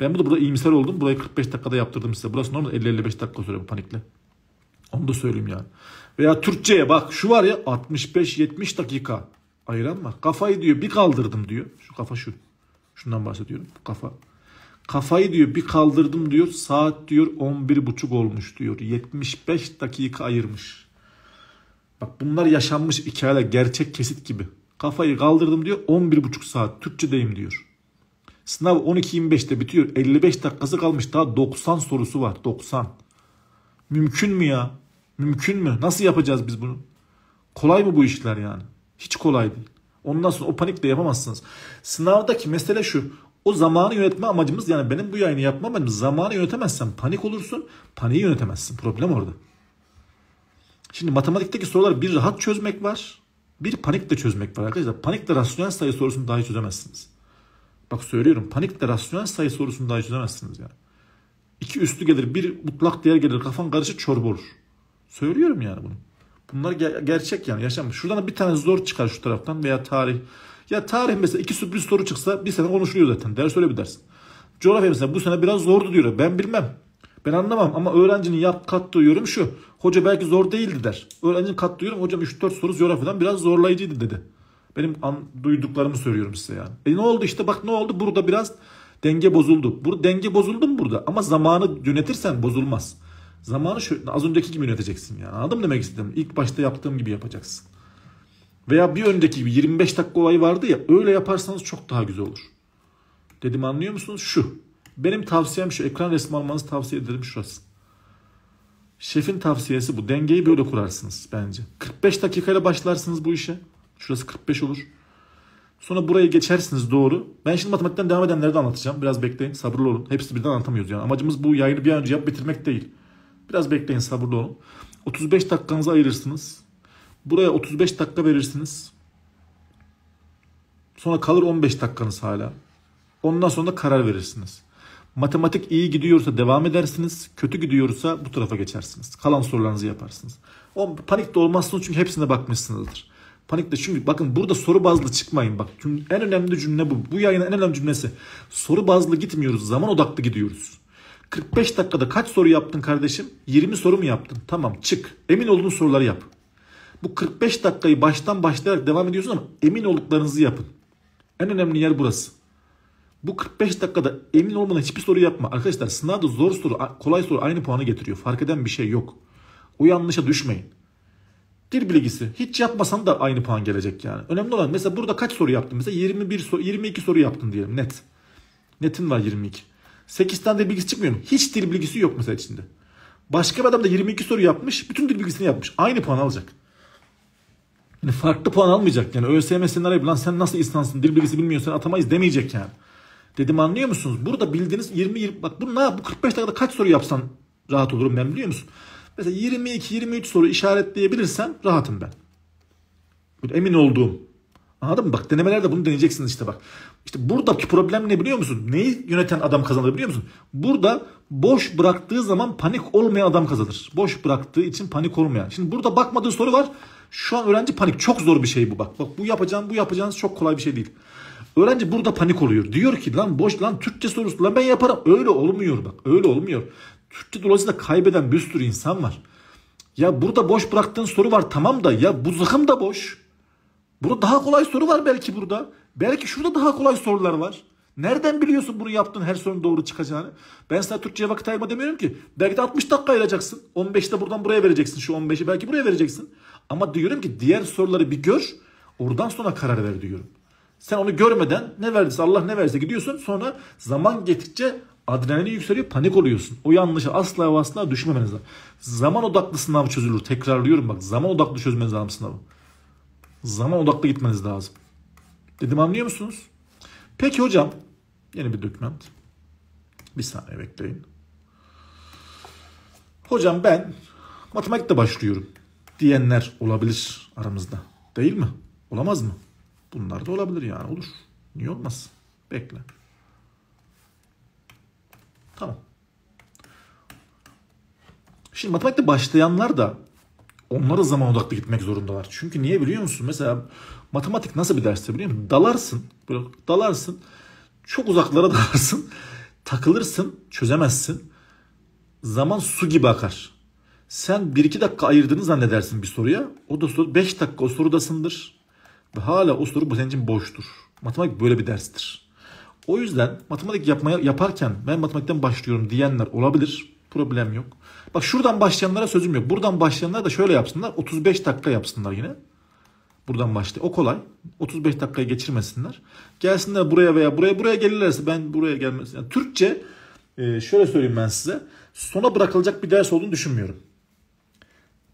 Ben burada, burada iyimser oldum. Burayı 45 dakikada yaptırdım size. Burası normal 50-55 dakika sürüyor bu panikle. Onu da söyleyeyim yani. Veya Türkçe'ye bak şu var ya 65-70 dakika ayıran var. Kafayı diyor bir kaldırdım diyor. Şu kafa şu. Şundan bahsediyorum. Bu kafa. Kafayı diyor bir kaldırdım diyor. Saat diyor 11.30 olmuş diyor. 75 dakika ayırmış. Bak bunlar yaşanmış hikayeler gerçek kesit gibi. Kafayı kaldırdım diyor 11.5 saat Türkçedeyim diyor. Sınav 12.25'te bitiyor. 55 dakikası kalmış. Daha 90 sorusu var. 90. Mümkün mü ya? Mümkün mü? Nasıl yapacağız biz bunu? Kolay mı bu işler yani? Hiç kolay değil. Ondan sonra o panikle yapamazsınız. Sınavdaki mesele şu. O zamanı yönetme amacımız yani benim bu yayını yapma amacım zamanı yönetemezsen panik olursun. Paniği yönetemezsin. Problem orada. Şimdi matematikteki sorular bir rahat çözmek var. Bir panikle çözmek var arkadaşlar. Panikle rasyonel sayı sorusunu dahi çözemezsiniz. Bak söylüyorum panikle rasyonel sayı sorusunu dahi çözemezsiniz yani. İki üstü gelir bir mutlak değer gelir kafan karışır çorba olur. Söylüyorum yani bunu. Bunlar ger- gerçek yani yaşanmış. Şuradan da bir tane zor çıkar şu taraftan veya tarih. Ya tarih mesela iki sürpriz soru çıksa bir sene konuşuluyor zaten. Ders öyle bir ders. Coğrafya mesela bu sene biraz zordu diyor. Ben bilmem. Ben anlamam ama öğrencinin yap kattığı yorum şu. Hoca belki zor değildi der. Öğrencinin kattığı yorum hocam 3-4 soru coğrafyadan biraz zorlayıcıydı dedi. Benim an, duyduklarımı söylüyorum size yani. E ne oldu işte bak ne oldu burada biraz denge bozuldu. Burada denge bozuldu mu burada? Ama zamanı yönetirsen bozulmaz. Zamanı şu, az önceki gibi yöneteceksin yani. Anladın mı demek istedim? İlk başta yaptığım gibi yapacaksın. Veya bir önceki gibi 25 dakika olayı vardı ya öyle yaparsanız çok daha güzel olur. Dedim anlıyor musunuz? Şu. Benim tavsiyem şu. Ekran resmi almanızı tavsiye ederim şurası. Şefin tavsiyesi bu. Dengeyi böyle kurarsınız bence. 45 dakikayla başlarsınız bu işe. Şurası 45 olur. Sonra burayı geçersiniz doğru. Ben şimdi matematikten devam edenleri de anlatacağım. Biraz bekleyin sabırlı olun. Hepsi birden anlatamıyoruz yani. Amacımız bu yayını bir an önce yap bitirmek değil. Biraz bekleyin sabırlı olun. 35 dakikanızı ayırırsınız. Buraya 35 dakika verirsiniz. Sonra kalır 15 dakikanız hala. Ondan sonra da karar verirsiniz. Matematik iyi gidiyorsa devam edersiniz. Kötü gidiyorsa bu tarafa geçersiniz. Kalan sorularınızı yaparsınız. O panik de olmazsınız çünkü hepsine bakmışsınızdır. Panik de çünkü bakın burada soru bazlı çıkmayın. Bak en önemli cümle bu. Bu yayının en önemli cümlesi. Soru bazlı gitmiyoruz. Zaman odaklı gidiyoruz. 45 dakikada kaç soru yaptın kardeşim? 20 soru mu yaptın? Tamam çık. Emin olduğun soruları yap. Bu 45 dakikayı baştan başlayarak devam ediyorsun ama emin olduklarınızı yapın. En önemli yer burası. Bu 45 dakikada emin olmadan hiçbir soru yapma. Arkadaşlar sınavda zor soru, kolay soru aynı puanı getiriyor. Fark eden bir şey yok. O yanlışa düşmeyin. Dil bilgisi. Hiç yapmasan da aynı puan gelecek yani. Önemli olan mesela burada kaç soru yaptın? Mesela 21 soru, 22 soru yaptın diyelim net. Netin var 22. 8 tane dil bilgisi çıkmıyor? Hiç dil bilgisi yok mesela içinde. Başka bir adam da 22 soru yapmış. Bütün dil bilgisini yapmış. Aynı puan alacak. Yani farklı puan almayacak yani. ÖSYM seni arayıp lan sen nasıl insansın dil bilgisi bilmiyorsan atamayız demeyecek yani. Dedim anlıyor musunuz? Burada bildiğiniz 20 20 bak bu ne bu 45 dakikada kaç soru yapsan rahat olurum ben biliyor musun? Mesela 22 23 soru işaretleyebilirsen rahatım ben. Böyle emin olduğum. Anladın mı? Bak denemelerde bunu deneyeceksiniz işte bak. İşte buradaki problem ne biliyor musun? Neyi yöneten adam kazanır biliyor musun? Burada boş bıraktığı zaman panik olmayan adam kazanır. Boş bıraktığı için panik olmayan. Şimdi burada bakmadığı soru var. Şu an öğrenci panik. Çok zor bir şey bu bak. Bak bu yapacağım bu yapacağınız çok kolay bir şey değil. Öğrenci burada panik oluyor. Diyor ki lan boş lan Türkçe sorusu lan ben yaparım. Öyle olmuyor bak. Öyle olmuyor. Türkçe dolayısıyla kaybeden bir sürü insan var. Ya burada boş bıraktığın soru var tamam da ya bu zıkım da boş. Burada daha kolay soru var belki burada. Belki şurada daha kolay sorular var. Nereden biliyorsun bunu yaptın her sorunun doğru çıkacağını? Ben sana Türkçe'ye vakit ayırma demiyorum ki. Belki de 60 dakika ayıracaksın. 15'te buradan buraya vereceksin. Şu 15'i belki buraya vereceksin. Ama diyorum ki diğer soruları bir gör. Oradan sonra karar ver diyorum. Sen onu görmeden ne verdiyse Allah ne verse gidiyorsun. Sonra zaman geçtikçe adrenalin yükseliyor panik oluyorsun. O yanlışa asla ve asla düşmemeniz lazım. Zaman odaklı sınav çözülür. Tekrarlıyorum bak zaman odaklı çözmeniz lazım sınavı. Zaman odaklı gitmeniz lazım. Dedim anlıyor musunuz? Peki hocam yeni bir doküman. Bir saniye bekleyin. Hocam ben matematikte başlıyorum diyenler olabilir aramızda. Değil mi? Olamaz mı? Bunlar da olabilir yani olur. Niye olmaz? Bekle. Tamam. Şimdi matematikte başlayanlar da onlara zaman odaklı gitmek zorundalar. Çünkü niye biliyor musun? Mesela matematik nasıl bir derste biliyor musun? Dalarsın. Böyle dalarsın. Çok uzaklara dalarsın. Takılırsın. Çözemezsin. Zaman su gibi akar. Sen 1-2 dakika ayırdığını zannedersin bir soruya. O da soru 5 dakika o sorudasındır. Ve hala o soru bu senin için boştur. Matematik böyle bir derstir. O yüzden matematik yapmaya yaparken ben matematikten başlıyorum diyenler olabilir. Problem yok. Bak şuradan başlayanlara sözüm yok. Buradan başlayanlar da şöyle yapsınlar. 35 dakika yapsınlar yine. Buradan başlıyor. O kolay. 35 dakikayı geçirmesinler. Gelsinler buraya veya buraya buraya gelirlerse ben buraya gelmesin. Yani Türkçe e, şöyle söyleyeyim ben size. Sona bırakılacak bir ders olduğunu düşünmüyorum.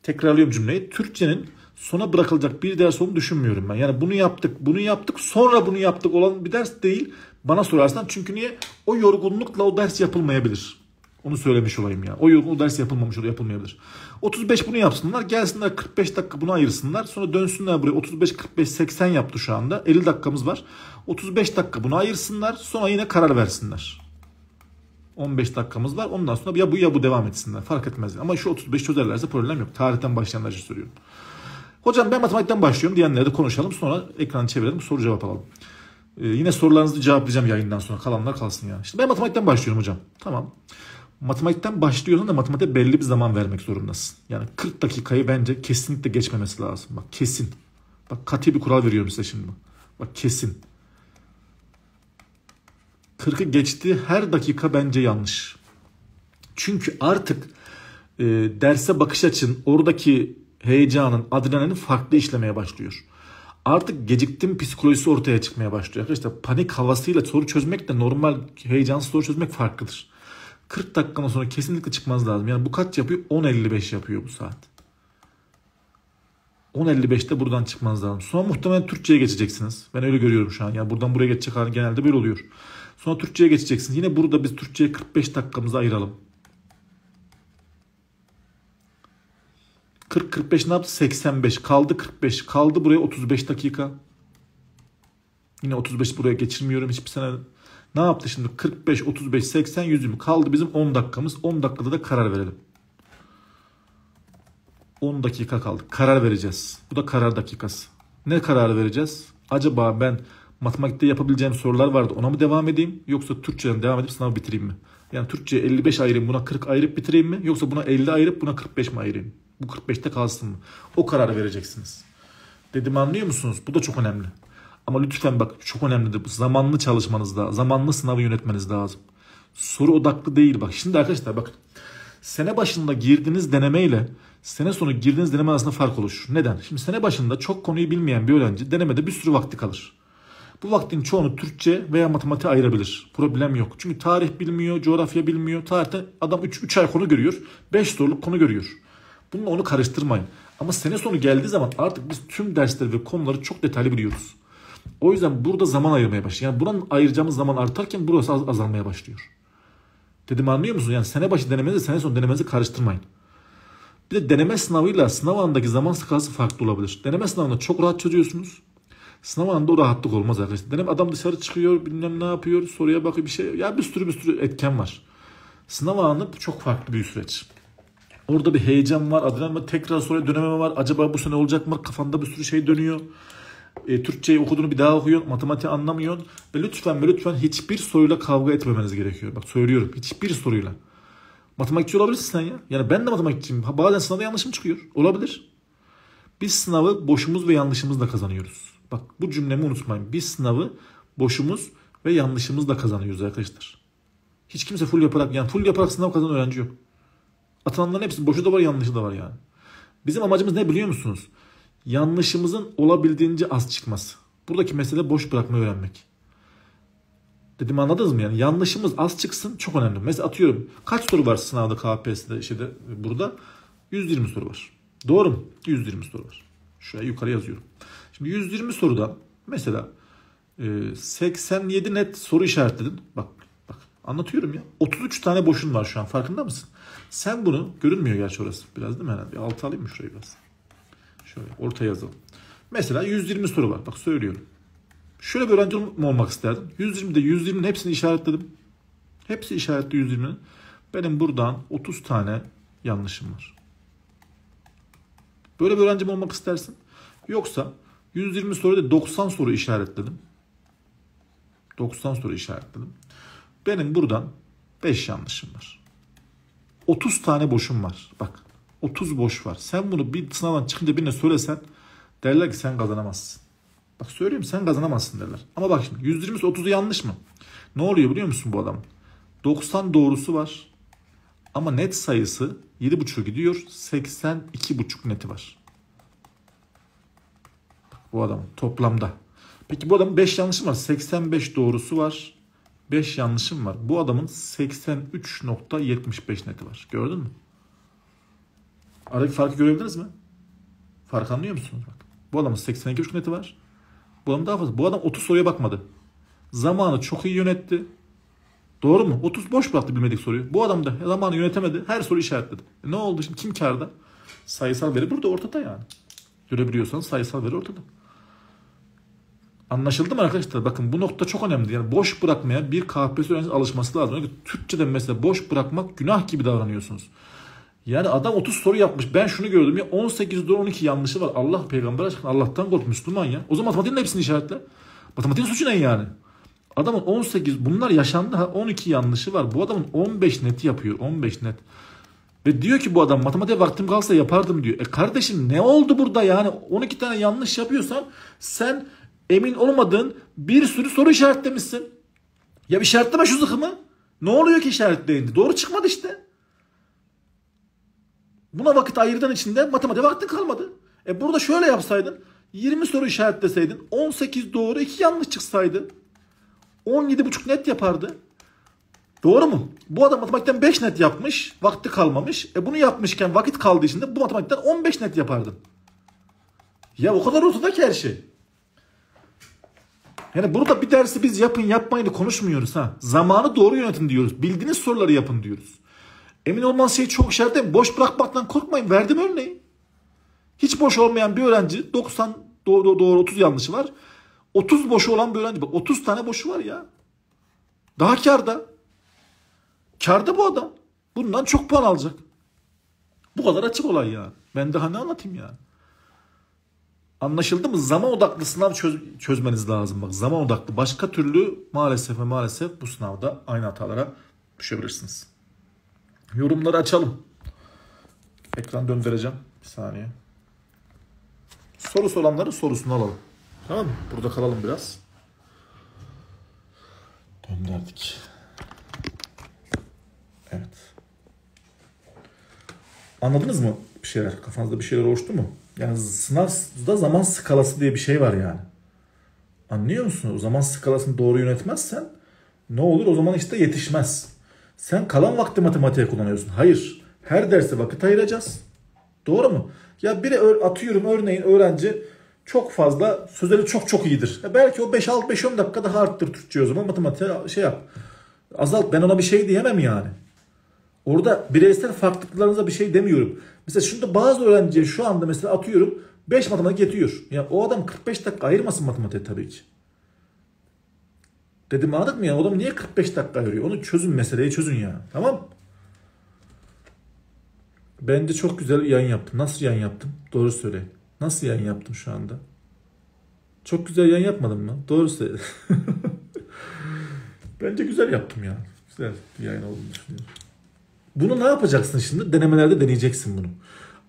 Tekrarlıyorum cümleyi. Türkçenin sona bırakılacak bir ders olduğunu düşünmüyorum ben. Yani bunu yaptık, bunu yaptık, sonra bunu yaptık olan bir ders değil. Bana sorarsan çünkü niye? O yorgunlukla o ders yapılmayabilir. Onu söylemiş olayım ya. O yorgun o ders yapılmamış olur, yapılmayabilir. 35 bunu yapsınlar. Gelsinler 45 dakika bunu ayırsınlar. Sonra dönsünler buraya. 35 45 80 yaptı şu anda. 50 dakikamız var. 35 dakika bunu ayırsınlar. Sonra yine karar versinler. 15 dakikamız var. Ondan sonra ya bu ya bu devam etsinler. Fark etmez. Ama şu 35 çözerlerse problem yok. Tarihten başlayanlar için soruyorum. Hocam ben matematikten başlıyorum diyenlere de konuşalım. Sonra ekranı çevirelim. Soru cevap alalım. Ee, yine sorularınızı cevaplayacağım yayından sonra. Kalanlar kalsın yani. İşte ben matematikten başlıyorum hocam. Tamam. Matematikten başlıyorsun da matematiğe belli bir zaman vermek zorundasın. Yani 40 dakikayı bence kesinlikle geçmemesi lazım. Bak kesin. Bak katı bir kural veriyorum size şimdi. Bak kesin. 40'ı geçti her dakika bence yanlış. Çünkü artık e, derse bakış açın, oradaki heyecanın, adrenalinin farklı işlemeye başlıyor. Artık geciktim psikolojisi ortaya çıkmaya başlıyor. Arkadaşlar panik havasıyla soru çözmek de normal heyecansız soru çözmek farklıdır. 40 dakikadan sonra kesinlikle çıkmaz lazım. Yani bu kaç yapıyor? 10.55 yapıyor bu saat. 10.55'te buradan çıkmanız lazım. Sonra muhtemelen Türkçe'ye geçeceksiniz. Ben öyle görüyorum şu an. Yani buradan buraya geçecek hali genelde böyle oluyor. Sonra Türkçe'ye geçeceksiniz. Yine burada biz Türkçe'ye 45 dakikamızı ayıralım. 40-45 ne yaptı? 85. Kaldı 45. Kaldı buraya 35 dakika. Yine 35 buraya geçirmiyorum hiçbir sene. Ne yaptı şimdi? 45, 35, 80, 120. Kaldı bizim 10 dakikamız. 10 dakikada da karar verelim. 10 dakika kaldı. Karar vereceğiz. Bu da karar dakikası. Ne kararı vereceğiz? Acaba ben matematikte yapabileceğim sorular vardı. Ona mı devam edeyim? Yoksa Türkçeden devam edip sınavı bitireyim mi? Yani Türkçe 55 ayırayım buna 40 ayırıp bitireyim mi? Yoksa buna 50 ayırıp buna 45 mi ayırayım? Bu 45'te kalsın mı? O kararı vereceksiniz. Dedim anlıyor musunuz? Bu da çok önemli. Ama lütfen bak çok önemlidir bu. Zamanlı çalışmanız lazım. Zamanlı sınavı yönetmeniz lazım. Soru odaklı değil bak. Şimdi arkadaşlar bak. Sene başında girdiğiniz denemeyle sene sonu girdiğiniz deneme arasında fark oluşur. Neden? Şimdi sene başında çok konuyu bilmeyen bir öğrenci denemede bir sürü vakti kalır. Bu vaktin çoğunu Türkçe veya matematiğe ayırabilir. Problem yok. Çünkü tarih bilmiyor, coğrafya bilmiyor. Tarihte adam 3 ay konu görüyor. 5 soruluk konu görüyor. Bununla onu karıştırmayın. Ama sene sonu geldiği zaman artık biz tüm dersleri ve konuları çok detaylı biliyoruz. O yüzden burada zaman ayırmaya başlıyor. Yani buranın ayıracağımız zaman artarken burası az, azalmaya başlıyor. Dedim anlıyor musun? Yani sene başı denemenizi sene sonu denemenizi karıştırmayın. Bir de deneme sınavıyla sınav anındaki zaman skalası farklı olabilir. Deneme sınavında çok rahat çözüyorsunuz. Sınav anında o rahatlık olmaz arkadaşlar. Deneme adam dışarı çıkıyor bilmem ne yapıyor soruya bakıyor bir şey. Ya bir sürü bir sürü etken var. Sınav anı çok farklı bir süreç. Orada bir heyecan var, adrenalin var, tekrar soruya dönememe var. Acaba bu sene olacak mı? Kafanda bir sürü şey dönüyor. E, Türkçeyi okuduğunu bir daha okuyorsun, matematiği anlamıyorsun. Ve lütfen ve lütfen hiçbir soruyla kavga etmemeniz gerekiyor. Bak söylüyorum hiçbir soruyla. Matematikçi olabilirsin sen ya. Yani ben de matematikçiyim. Bazen sınavda yanlışım çıkıyor. Olabilir. Biz sınavı boşumuz ve yanlışımızla kazanıyoruz. Bak bu cümlemi unutmayın. Biz sınavı boşumuz ve yanlışımızla kazanıyoruz arkadaşlar. Hiç kimse full yaparak yani full yaparak sınav kazanan öğrenci yok. Atanların hepsi boşu da var yanlışı da var yani. Bizim amacımız ne biliyor musunuz? Yanlışımızın olabildiğince az çıkması. Buradaki mesele boş bırakmayı öğrenmek. Dedim anladınız mı yani? Yanlışımız az çıksın çok önemli. Mesela atıyorum kaç soru var sınavda KPSS'de şeyde burada? 120 soru var. Doğru mu? 120 soru var. Şuraya yukarı yazıyorum. Şimdi 120 sorudan mesela 87 net soru işaretledin. Bak bak anlatıyorum ya. 33 tane boşun var şu an farkında mısın? Sen bunu görünmüyor gerçi orası biraz değil mi herhalde? Bir altı alayım mı şurayı biraz? Şöyle orta yazalım. Mesela 120 soru var. Bak söylüyorum. Şöyle bir öğrenci mi olmak isterdim? 120'de 120'nin hepsini işaretledim. Hepsi işaretli 120'nin. Benim buradan 30 tane yanlışım var. Böyle bir öğrenci mi olmak istersin? Yoksa 120 soruda 90 soru işaretledim. 90 soru işaretledim. Benim buradan 5 yanlışım var. 30 tane boşum var. Bak 30 boş var. Sen bunu bir sınavdan çıkınca birine söylesen derler ki sen kazanamazsın. Bak söyleyeyim sen kazanamazsın derler. Ama bak şimdi 120 30'u yanlış mı? Ne oluyor biliyor musun bu adam? 90 doğrusu var. Ama net sayısı 7.5 gidiyor. 82.5 neti var. Bak, Bu adam toplamda. Peki bu adamın 5 yanlışı var. 85 doğrusu var. 5 yanlışım var. Bu adamın 83.75 neti var. Gördün mü? Aradaki farkı görebildiniz mi? Fark anlıyor musunuz? Bak. Bu adamın 82.5 neti var. Bu adam daha fazla. Bu adam 30 soruya bakmadı. Zamanı çok iyi yönetti. Doğru mu? 30 boş bıraktı bilmedik soruyu. Bu adam da zamanı yönetemedi. Her soru işaretledi. E ne oldu şimdi? Kim karda? Sayısal veri burada ortada yani. Görebiliyorsanız sayısal veri ortada. Anlaşıldı mı arkadaşlar? Bakın bu nokta çok önemli. Yani boş bırakmaya bir KPSS öğrencisi alışması lazım. Yani Türkçe'de mesela boş bırakmak günah gibi davranıyorsunuz. Yani adam 30 soru yapmış. Ben şunu gördüm ya 18'de 12 yanlışı var. Allah peygamber aşkına Allah'tan kork Müslüman ya. O zaman matematiğin hepsini işaretle. Matematiğin suçu ne yani? Adamın 18 bunlar yaşandı ha 12 yanlışı var. Bu adamın 15 neti yapıyor. 15 net. Ve diyor ki bu adam matematiğe vaktim kalsa yapardım diyor. E kardeşim ne oldu burada yani 12 tane yanlış yapıyorsan sen emin olmadığın bir sürü soru işaretlemişsin. Ya işaretleme şu zıkımı. Ne oluyor ki işaretleyince? Doğru çıkmadı işte. Buna vakit ayırdığın içinde matematik vaktin kalmadı. E burada şöyle yapsaydın. 20 soru işaretleseydin 18 doğru 2 yanlış çıksaydı 17,5 net yapardı. Doğru mu? Bu adam matematikten 5 net yapmış. Vakti kalmamış. E bunu yapmışken vakit kaldığı için de bu matematikten 15 net yapardı. Ya o kadar ortada ki her şey. Yani burada bir dersi biz yapın yapmayın konuşmuyoruz ha. Zamanı doğru yönetin diyoruz. Bildiğiniz soruları yapın diyoruz. Emin olmanız şey çok işaretleyin. Boş bırakmaktan korkmayın. Verdim örneği. Hiç boş olmayan bir öğrenci 90 doğru, doğru 30 yanlışı var. 30 boşu olan bir öğrenci. Bak 30 tane boşu var ya. Daha karda. Karda bu adam. Bundan çok puan alacak. Bu kadar açık olay ya. Ben daha ne anlatayım ya. Anlaşıldı mı? Zaman odaklı sınav çöz, çözmeniz lazım. Bak zaman odaklı. Başka türlü maalesef ve maalesef bu sınavda aynı hatalara düşebilirsiniz. Yorumları açalım. Ekran döndüreceğim. Bir saniye. Sorusu olanların sorusunu alalım. Tamam mı? Burada kalalım biraz. Döndürdük. Evet. Anladınız mı bir şeyler? Kafanızda bir şeyler oluştu mu? Yani sınavda zaman skalası diye bir şey var yani. Anlıyor musun? O zaman skalasını doğru yönetmezsen ne olur? O zaman işte yetişmez. Sen kalan vakti matematiğe kullanıyorsun. Hayır. Her derse vakit ayıracağız. Doğru mu? Ya biri atıyorum örneğin öğrenci çok fazla sözleri çok çok iyidir. Ya belki o 5-6-5-10 dakika daha arttır Türkçe o zaman matematiğe şey yap. Azalt ben ona bir şey diyemem yani. Orada bireysel farklılıklarınıza bir şey demiyorum. Mesela şunda bazı öğrenciye şu anda mesela atıyorum 5 matematik yetiyor. Ya o adam 45 dakika ayırmasın matematiğe tabii ki. Dedim anladık mı ya? O adam niye 45 dakika ayırıyor? Onu çözün meseleyi çözün ya. Tamam Bence çok güzel yayın yaptım. Nasıl yayın yaptım? Doğru söyle. Nasıl yayın yaptım şu anda? Çok güzel yayın yapmadım mı? Doğru söyle. Bence güzel yaptım ya. Güzel bir yayın olduğunu düşünüyorum. Bunu ne yapacaksın şimdi? Denemelerde deneyeceksin bunu.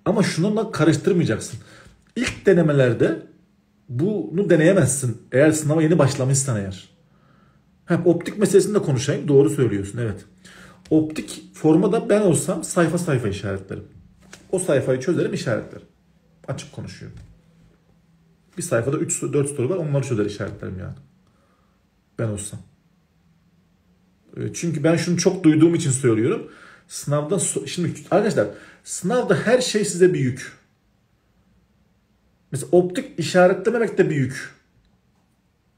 Ama şununla karıştırmayacaksın. İlk denemelerde bunu deneyemezsin. Eğer sınava yeni başlamışsan eğer. Hem optik meselesini de konuşayım. Doğru söylüyorsun evet. Optik formada ben olsam sayfa sayfa işaretlerim. O sayfayı çözerim işaretlerim. Açık konuşuyorum. Bir sayfada 3-4 soru var onları çözer işaretlerim yani. Ben olsam. Çünkü ben şunu çok duyduğum için söylüyorum. Sınavda şimdi arkadaşlar sınavda her şey size bir yük. Mesela optik işaretlememek de bir yük.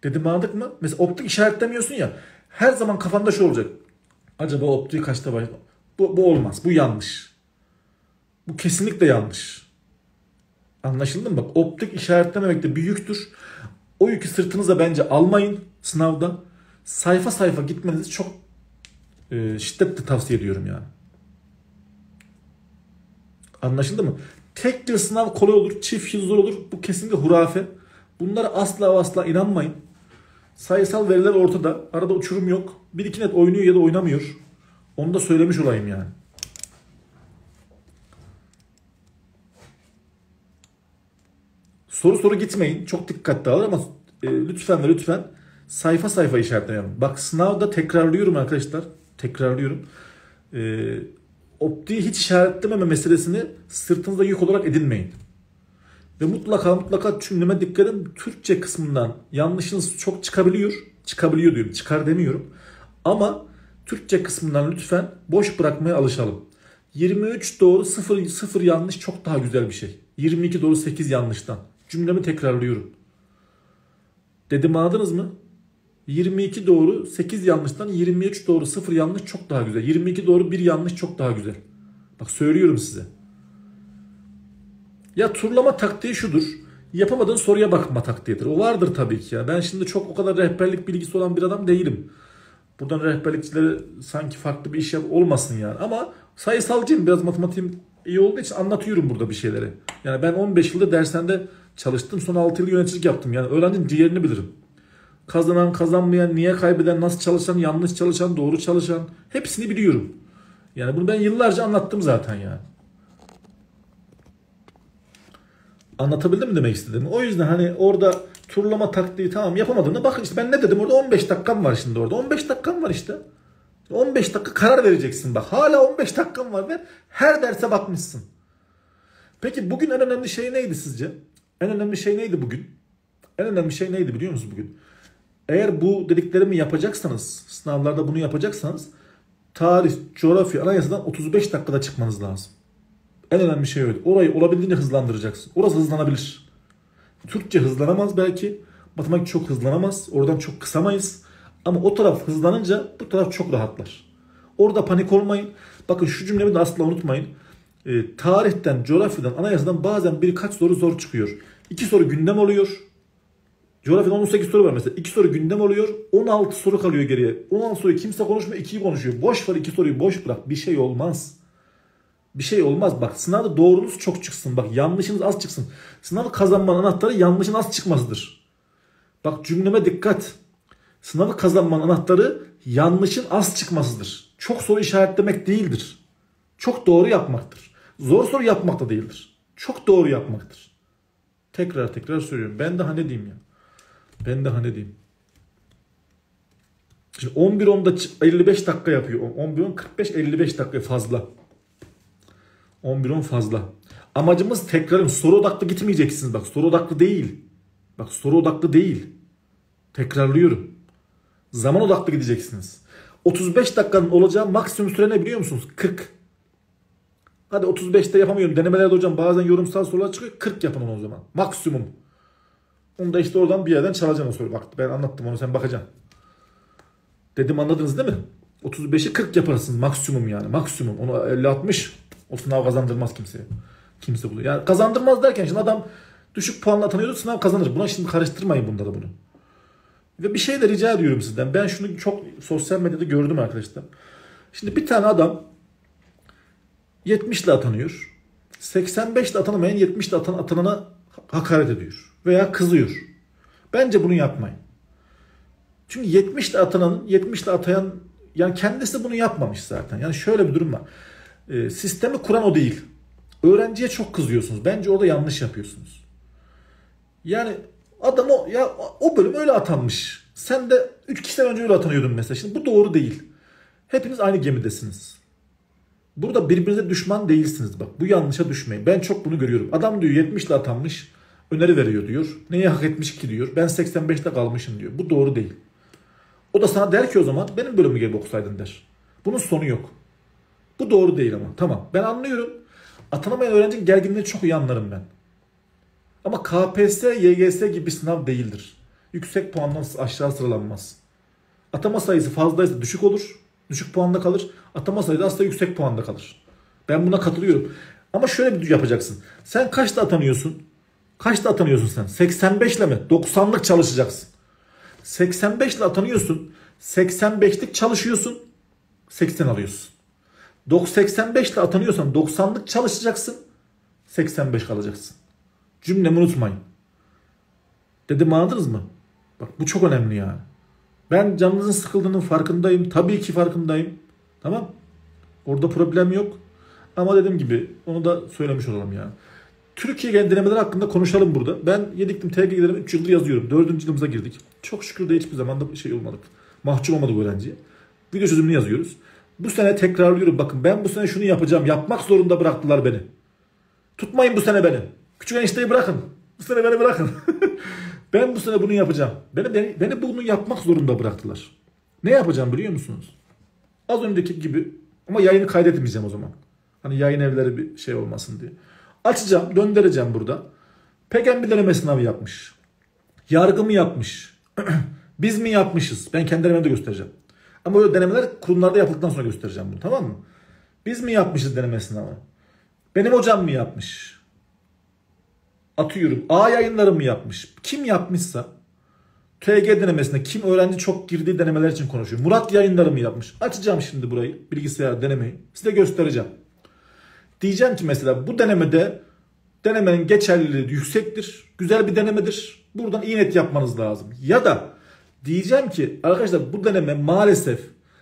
Dedim anladık mı? Mesela optik işaretlemiyorsun ya. Her zaman kafanda şu olacak. Acaba optiği kaçta başlar? Bu, bu olmaz. Bu yanlış. Bu kesinlikle yanlış. Anlaşıldı mı? Bak optik işaretlememek de bir yüktür. O yükü sırtınıza bence almayın sınavda. Sayfa sayfa gitmenizi çok e, şiddetle tavsiye ediyorum yani. Anlaşıldı mı? Tek bir sınav kolay olur, çift yıl zor olur. Bu kesinlikle hurafe. Bunlara asla asla inanmayın. Sayısal veriler ortada. Arada uçurum yok. Bir iki net oynuyor ya da oynamıyor. Onu da söylemiş olayım yani. Soru soru gitmeyin. Çok dikkatli alın ama e, lütfen ve lütfen sayfa sayfa işaretleyelim. Bak sınavda tekrarlıyorum arkadaşlar. Tekrarlıyorum. E, optiği hiç işaretlememe meselesini sırtınızda yük olarak edinmeyin. Ve mutlaka mutlaka cümleme dikkat edin. Türkçe kısmından yanlışınız çok çıkabiliyor. Çıkabiliyor diyorum. Çıkar demiyorum. Ama Türkçe kısmından lütfen boş bırakmaya alışalım. 23 doğru 0, 0 yanlış çok daha güzel bir şey. 22 doğru 8 yanlıştan. Cümlemi tekrarlıyorum. Dedim anladınız mı? 22 doğru 8 yanlıştan 23 doğru 0 yanlış çok daha güzel. 22 doğru 1 yanlış çok daha güzel. Bak söylüyorum size. Ya turlama taktiği şudur. Yapamadığın soruya bakma taktiğidir. O vardır tabii ki ya. Ben şimdi çok o kadar rehberlik bilgisi olan bir adam değilim. Buradan rehberlikçilere sanki farklı bir iş yap olmasın yani. Ama sayısalcıyım. Biraz matematiğim iyi olduğu için anlatıyorum burada bir şeyleri. Yani ben 15 yılda dershanede çalıştım. Son 6 yıl yöneticilik yaptım. Yani öğrencinin ciğerini bilirim. Kazanan, kazanmayan, niye kaybeden, nasıl çalışan, yanlış çalışan, doğru çalışan hepsini biliyorum. Yani bunu ben yıllarca anlattım zaten yani. Anlatabildim mi demek istedim? O yüzden hani orada turlama taktiği tamam yapamadığında bakın işte ben ne dedim orada 15 dakikam var şimdi orada. 15 dakikam var işte. 15 dakika karar vereceksin bak. Hala 15 dakikam var ve her derse bakmışsın. Peki bugün en önemli şey neydi sizce? En önemli şey neydi bugün? En önemli şey neydi biliyor musunuz bugün? Eğer bu dediklerimi yapacaksanız, sınavlarda bunu yapacaksanız tarih, coğrafya, anayasadan 35 dakikada çıkmanız lazım. En önemli şey öyle. Orayı olabildiğince hızlandıracaksın. Orası hızlanabilir. Türkçe hızlanamaz belki. Matematik çok hızlanamaz. Oradan çok kısamayız. Ama o taraf hızlanınca bu taraf çok rahatlar. Orada panik olmayın. Bakın şu cümlemi de asla unutmayın. E, tarihten, coğrafyadan, anayasadan bazen birkaç soru zor çıkıyor. İki soru gündem oluyor. Coğrafyadan 18 soru var mesela. 2 soru gündem oluyor. 16 soru kalıyor geriye. 16 soruyu kimse konuşmuyor. 2'yi konuşuyor. Boş ver 2 soruyu boş bırak. Bir şey olmaz. Bir şey olmaz. Bak sınavda doğrunuz çok çıksın. Bak yanlışınız az çıksın. Sınavı kazanmanın anahtarı yanlışın az çıkmasıdır. Bak cümleme dikkat. Sınavı kazanmanın anahtarı yanlışın az çıkmasıdır. Çok soru işaretlemek değildir. Çok doğru yapmaktır. Zor soru yapmak da değildir. Çok doğru yapmaktır. Tekrar tekrar söylüyorum. Ben daha ne diyeyim ya. Ben daha ne diyeyim. Şimdi 11 10'da 55 dakika yapıyor. 11 10 45 55 dakika fazla. 11 10 fazla. Amacımız tekrarım soru odaklı gitmeyeceksiniz bak. Soru odaklı değil. Bak soru odaklı değil. Tekrarlıyorum. Zaman odaklı gideceksiniz. 35 dakikanın olacağı maksimum süre ne biliyor musunuz? 40. Hadi 35'te yapamıyorum. Denemelerde hocam bazen yorumsal sorular çıkıyor. 40 yapın onu o zaman. Maksimum. Onu da işte oradan bir yerden çalacaksın o soruyu. Bak ben anlattım onu sen bakacaksın. Dedim anladınız değil mi? 35'i 40 yaparsınız maksimum yani. Maksimum. Onu 50-60 o sınav kazandırmaz kimseye. Kimse bunu. Yani kazandırmaz derken şimdi adam düşük puanla tanıyordu sınav kazanır. Buna şimdi karıştırmayın bunda da bunu. Ve bir şey de rica ediyorum sizden. Ben şunu çok sosyal medyada gördüm arkadaşlar. Şimdi bir tane adam 70 ile atanıyor. 85 ile atanamayan 70 ile atan, atanana hakaret ediyor. Veya kızıyor. Bence bunu yapmayın. Çünkü 70 ile atananın 70 ile atayan yani kendisi bunu yapmamış zaten. Yani şöyle bir durum var. E, sistemi kuran o değil. Öğrenciye çok kızıyorsunuz. Bence orada yanlış yapıyorsunuz. Yani adam o ya o bölüm öyle atanmış. Sen de 3 kişiden önce öyle atanıyordun mesela. Şimdi bu doğru değil. Hepiniz aynı gemidesiniz. Burada birbirinize düşman değilsiniz bak. Bu yanlışa düşmeyin. Ben çok bunu görüyorum. Adam diyor 70 ile atanmış. Öneri veriyor diyor. Neyi hak etmiş ki diyor. Ben 85'te kalmışım diyor. Bu doğru değil. O da sana der ki o zaman benim bölümü gibi okusaydın der. Bunun sonu yok. Bu doğru değil ama. Tamam. Ben anlıyorum. Atanamayan öğrencinin gerginliğini çok iyi anlarım ben. Ama KPSS, YGS gibi sınav değildir. Yüksek puandan aşağı sıralanmaz. Atama sayısı fazlaysa düşük olur. Düşük puanda kalır. Atama sayısı asla yüksek puanda kalır. Ben buna katılıyorum. Ama şöyle bir yapacaksın. Sen kaçta atanıyorsun? Kaçta atanıyorsun sen? 85 ile mi? 90'lık çalışacaksın. 85 ile atanıyorsun. 85'lik çalışıyorsun. 80 alıyorsun. 85 ile atanıyorsan 90'lık çalışacaksın. 85 kalacaksın. Cümlemi unutmayın. Dedim anladınız mı? Bak bu çok önemli yani. Ben canınızın sıkıldığının farkındayım. Tabii ki farkındayım. Tamam. Orada problem yok. Ama dediğim gibi onu da söylemiş olalım yani. Türkiye genel denemeler hakkında konuşalım burada. Ben yediktim TG'lerimi 3 yıldır yazıyorum. 4. yılımıza girdik. Çok şükür de hiçbir zaman da şey olmadık. Mahcup olmadık öğrenciye. Video çözümünü yazıyoruz. Bu sene tekrarlıyorum. Bakın ben bu sene şunu yapacağım. Yapmak zorunda bıraktılar beni. Tutmayın bu sene beni. Küçük enişteyi bırakın. Bu sene beni bırakın. ben bu sene bunu yapacağım. Beni, beni, beni bunu yapmak zorunda bıraktılar. Ne yapacağım biliyor musunuz? Az önceki gibi ama yayını kaydetmeyeceğim o zaman. Hani yayın evleri bir şey olmasın diye. Açacağım, döndüreceğim burada. Pegen bir deneme sınavı yapmış. Yargı mı yapmış? Biz mi yapmışız? Ben kendi denememi de göstereceğim. Ama o denemeler kurumlarda yapıldıktan sonra göstereceğim bunu tamam mı? Biz mi yapmışız deneme sınavı? Benim hocam mı yapmış? Atıyorum. A yayınları mı yapmış? Kim yapmışsa TG denemesinde kim öğrenci çok girdiği denemeler için konuşuyor. Murat yayınları mı yapmış? Açacağım şimdi burayı. Bilgisayar denemeyi. Size göstereceğim. Diyeceğim ki mesela bu denemede denemenin geçerliliği yüksektir. Güzel bir denemedir. Buradan iyi net yapmanız lazım. Ya da diyeceğim ki arkadaşlar bu deneme maalesef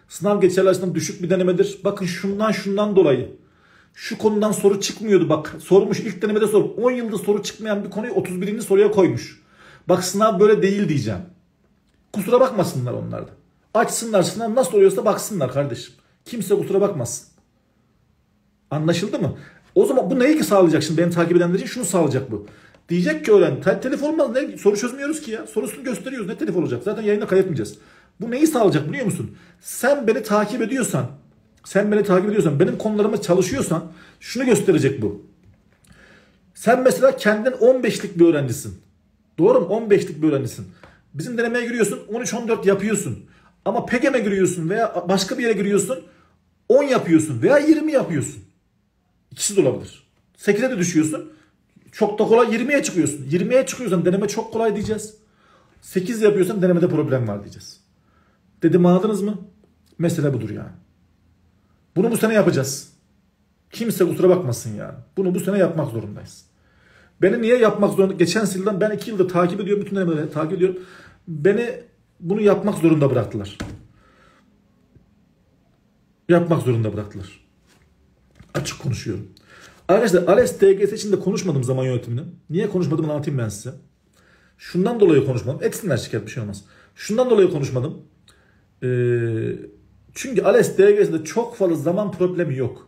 sınav geçerli açısından düşük bir denemedir. Bakın şundan şundan dolayı. Şu konudan soru çıkmıyordu bak. Sormuş ilk denemede sor. 10 yılda soru çıkmayan bir konuyu 31. soruya koymuş. Bak sınav böyle değil diyeceğim. Kusura bakmasınlar onlar da. Açsınlar sınav nasıl oluyorsa baksınlar kardeşim. Kimse kusura bakmasın. Anlaşıldı mı? O zaman bu neyi ki sağlayacak şimdi benim takip edenler için şunu sağlayacak bu. Diyecek ki öğren te- telef olmaz ne soru çözmüyoruz ki ya. Sorusunu gösteriyoruz ne telef olacak. Zaten yayında kaydetmeyeceğiz. Bu neyi sağlayacak biliyor musun? Sen beni takip ediyorsan sen beni takip ediyorsan benim konularıma çalışıyorsan şunu gösterecek bu. Sen mesela kendin 15'lik bir öğrencisin. Doğru mu? 15'lik bir öğrencisin. Bizim denemeye giriyorsun 13-14 yapıyorsun. Ama PEGEM'e giriyorsun veya başka bir yere giriyorsun 10 yapıyorsun veya 20 yapıyorsun. İkisi de olabilir. 8'e de düşüyorsun. Çok da kolay 20'ye çıkıyorsun. 20'ye çıkıyorsan deneme çok kolay diyeceğiz. 8 yapıyorsan denemede problem var diyeceğiz. Dedim anladınız mı? Mesele budur yani. Bunu bu sene yapacağız. Kimse kusura bakmasın yani. Bunu bu sene yapmak zorundayız. Beni niye yapmak zorunda? Geçen yıldan ben 2 yıldır takip ediyorum. Bütün denemeleri takip ediyorum. Beni bunu yapmak zorunda bıraktılar. Yapmak zorunda bıraktılar. Açık konuşuyorum. Arkadaşlar ALES DGS için de konuşmadım zaman yönetimini. Niye konuşmadım anlatayım ben size. Şundan dolayı konuşmadım. Etsinler şikayet bir şey olmaz. Şundan dolayı konuşmadım. Ee, çünkü ALES DGS'de çok fazla zaman problemi yok.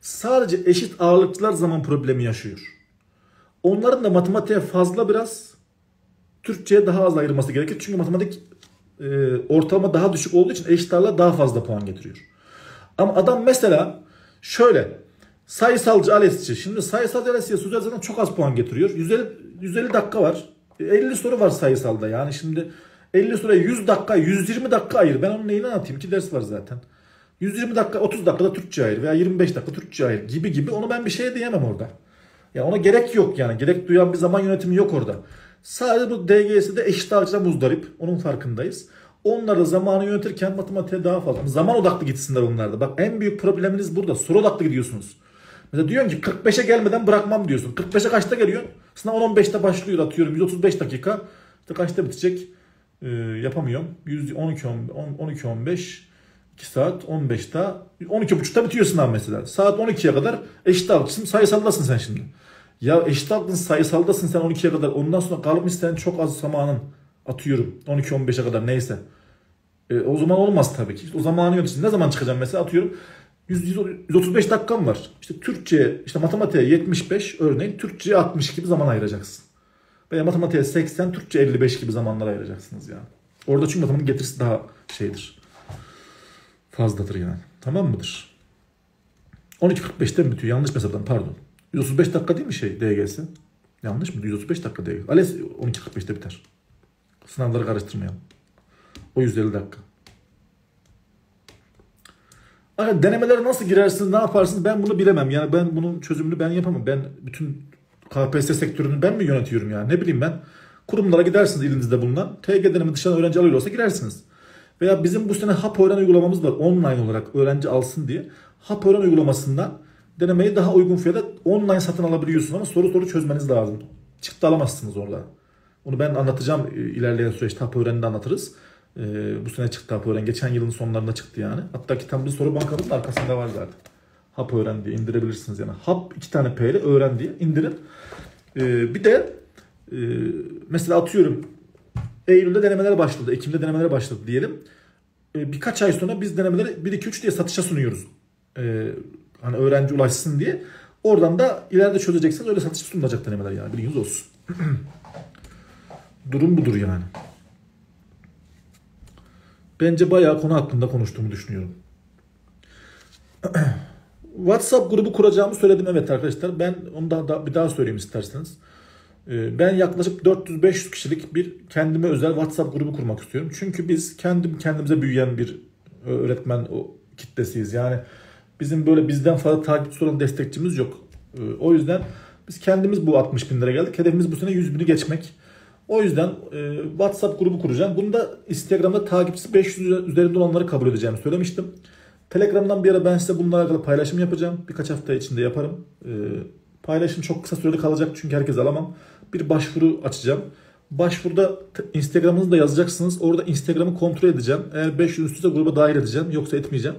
Sadece eşit ağırlıkçılar zaman problemi yaşıyor. Onların da matematiğe fazla biraz Türkçe'ye daha az ayırması gerekir. Çünkü matematik e, ortalama daha düşük olduğu için eşit ağırlığa daha fazla puan getiriyor. Ama adam mesela şöyle sayısalcı ALES'çi. Şimdi sayısalcı ALES'ye Suzel çok az puan getiriyor. 150, 150 dakika var. 50 soru var sayısalda. Yani şimdi 50 soruya 100 dakika, 120 dakika ayır. Ben onun neyini anlatayım? İki ders var zaten. 120 dakika, 30 dakikada Türkçe ayır veya 25 dakika Türkçe ayır gibi gibi. Onu ben bir şey diyemem orada. Ya ona gerek yok yani. Gerek duyan bir zaman yönetimi yok orada. Sadece bu DGS'de eşit ağırlıkla muzdarip. Onun farkındayız. Onlar da zamanı yönetirken matematiğe daha fazla. Zaman odaklı gitsinler onlar da. Bak en büyük probleminiz burada. Soru odaklı gidiyorsunuz. Mesela diyorsun ki 45'e gelmeden bırakmam diyorsun. 45'e kaçta geliyor? Sınav 10-15'te başlıyor atıyorum. 135 dakika. İşte kaçta bitecek? Ee, yapamıyorum. 112 12 15 2 saat 15'te 12.30'da bitiyor sınav mesela. Saat 12'ye kadar eşit ağırlıksın. Sayısaldasın sen şimdi. Ya eşit ağırlıksın sayısaldasın sen 12'ye kadar. Ondan sonra kalmış sen çok az zamanın atıyorum 12-15'e kadar neyse. E, o zaman olmaz tabii ki. O zamanı yönetici. Ne zaman çıkacağım mesela atıyorum 100, 135 dakikam var. İşte Türkçe, işte matematiğe 75 örneğin, Türkçe'ye 60 gibi zaman ayıracaksın. Veya matematiğe 80, Türkçe 55 gibi zamanlar ayıracaksınız yani. Orada çünkü matematiğin getirisi daha şeydir. Fazladır yani. Tamam mıdır? 12.45'te mi bitiyor? Yanlış mesela pardon. 135 dakika değil mi şey DGS? Yanlış mı? 135 dakika DGS. ALES 12.45'te biter. Sınavları karıştırmayalım. O 150 dakika. Arkadaşlar denemelere nasıl girersiniz, ne yaparsınız ben bunu bilemem. Yani ben bunun çözümünü ben yapamam. Ben bütün KPSS sektörünü ben mi yönetiyorum yani? Ne bileyim ben. Kurumlara gidersiniz elinizde bulunan. TG denemi dışarıdan öğrenci alıyorsa girersiniz. Veya bizim bu sene Hap Öğren uygulamamız var. Online olarak öğrenci alsın diye. Hap Öğren uygulamasından denemeyi daha uygun fiyata online satın alabiliyorsunuz ama soru soru çözmeniz lazım. Çıktı alamazsınız orada. Onu ben anlatacağım ilerleyen süreçte Hap Öğren'de anlatırız. Ee, bu sene çıktı Hap Öğren. Geçen yılın sonlarında çıktı yani. Hatta kitabımız soru bankamızın arkasında var zaten. Hap Öğren diye indirebilirsiniz yani. Hap iki tane P ile öğren diye indirin. Ee, bir de e, mesela atıyorum Eylül'de denemeler başladı. Ekim'de denemeler başladı diyelim. Ee, birkaç ay sonra biz denemeleri 1-2-3 diye satışa sunuyoruz. Ee, hani öğrenci ulaşsın diye. Oradan da ileride çözeceksiniz öyle satış sunulacak denemeler yani bilginiz olsun. Durum budur yani. Bence bayağı konu hakkında konuştuğumu düşünüyorum. WhatsApp grubu kuracağımı söyledim evet arkadaşlar. Ben onu da, da bir daha söyleyeyim isterseniz. Ee, Ben yaklaşık 400-500 kişilik bir kendime özel WhatsApp grubu kurmak istiyorum. Çünkü biz kendim kendimize büyüyen bir öğretmen kitlesiyiz. Yani bizim böyle bizden fazla takipçisi olan destekçimiz yok. Ee, O yüzden biz kendimiz bu 60 bin lira geldik. Hedefimiz bu sene 100 bini geçmek. O yüzden e, WhatsApp grubu kuracağım. Bunu da Instagram'da takipçisi 500 üzerinde olanları kabul edeceğimi söylemiştim. Telegram'dan bir ara ben size bununla alakalı paylaşım yapacağım. Birkaç hafta içinde yaparım. E, paylaşım çok kısa süreli kalacak çünkü herkes alamam. Bir başvuru açacağım. Başvuruda Instagram'ınızı da yazacaksınız. Orada Instagram'ı kontrol edeceğim. Eğer 500 üstüse gruba dahil edeceğim. Yoksa etmeyeceğim.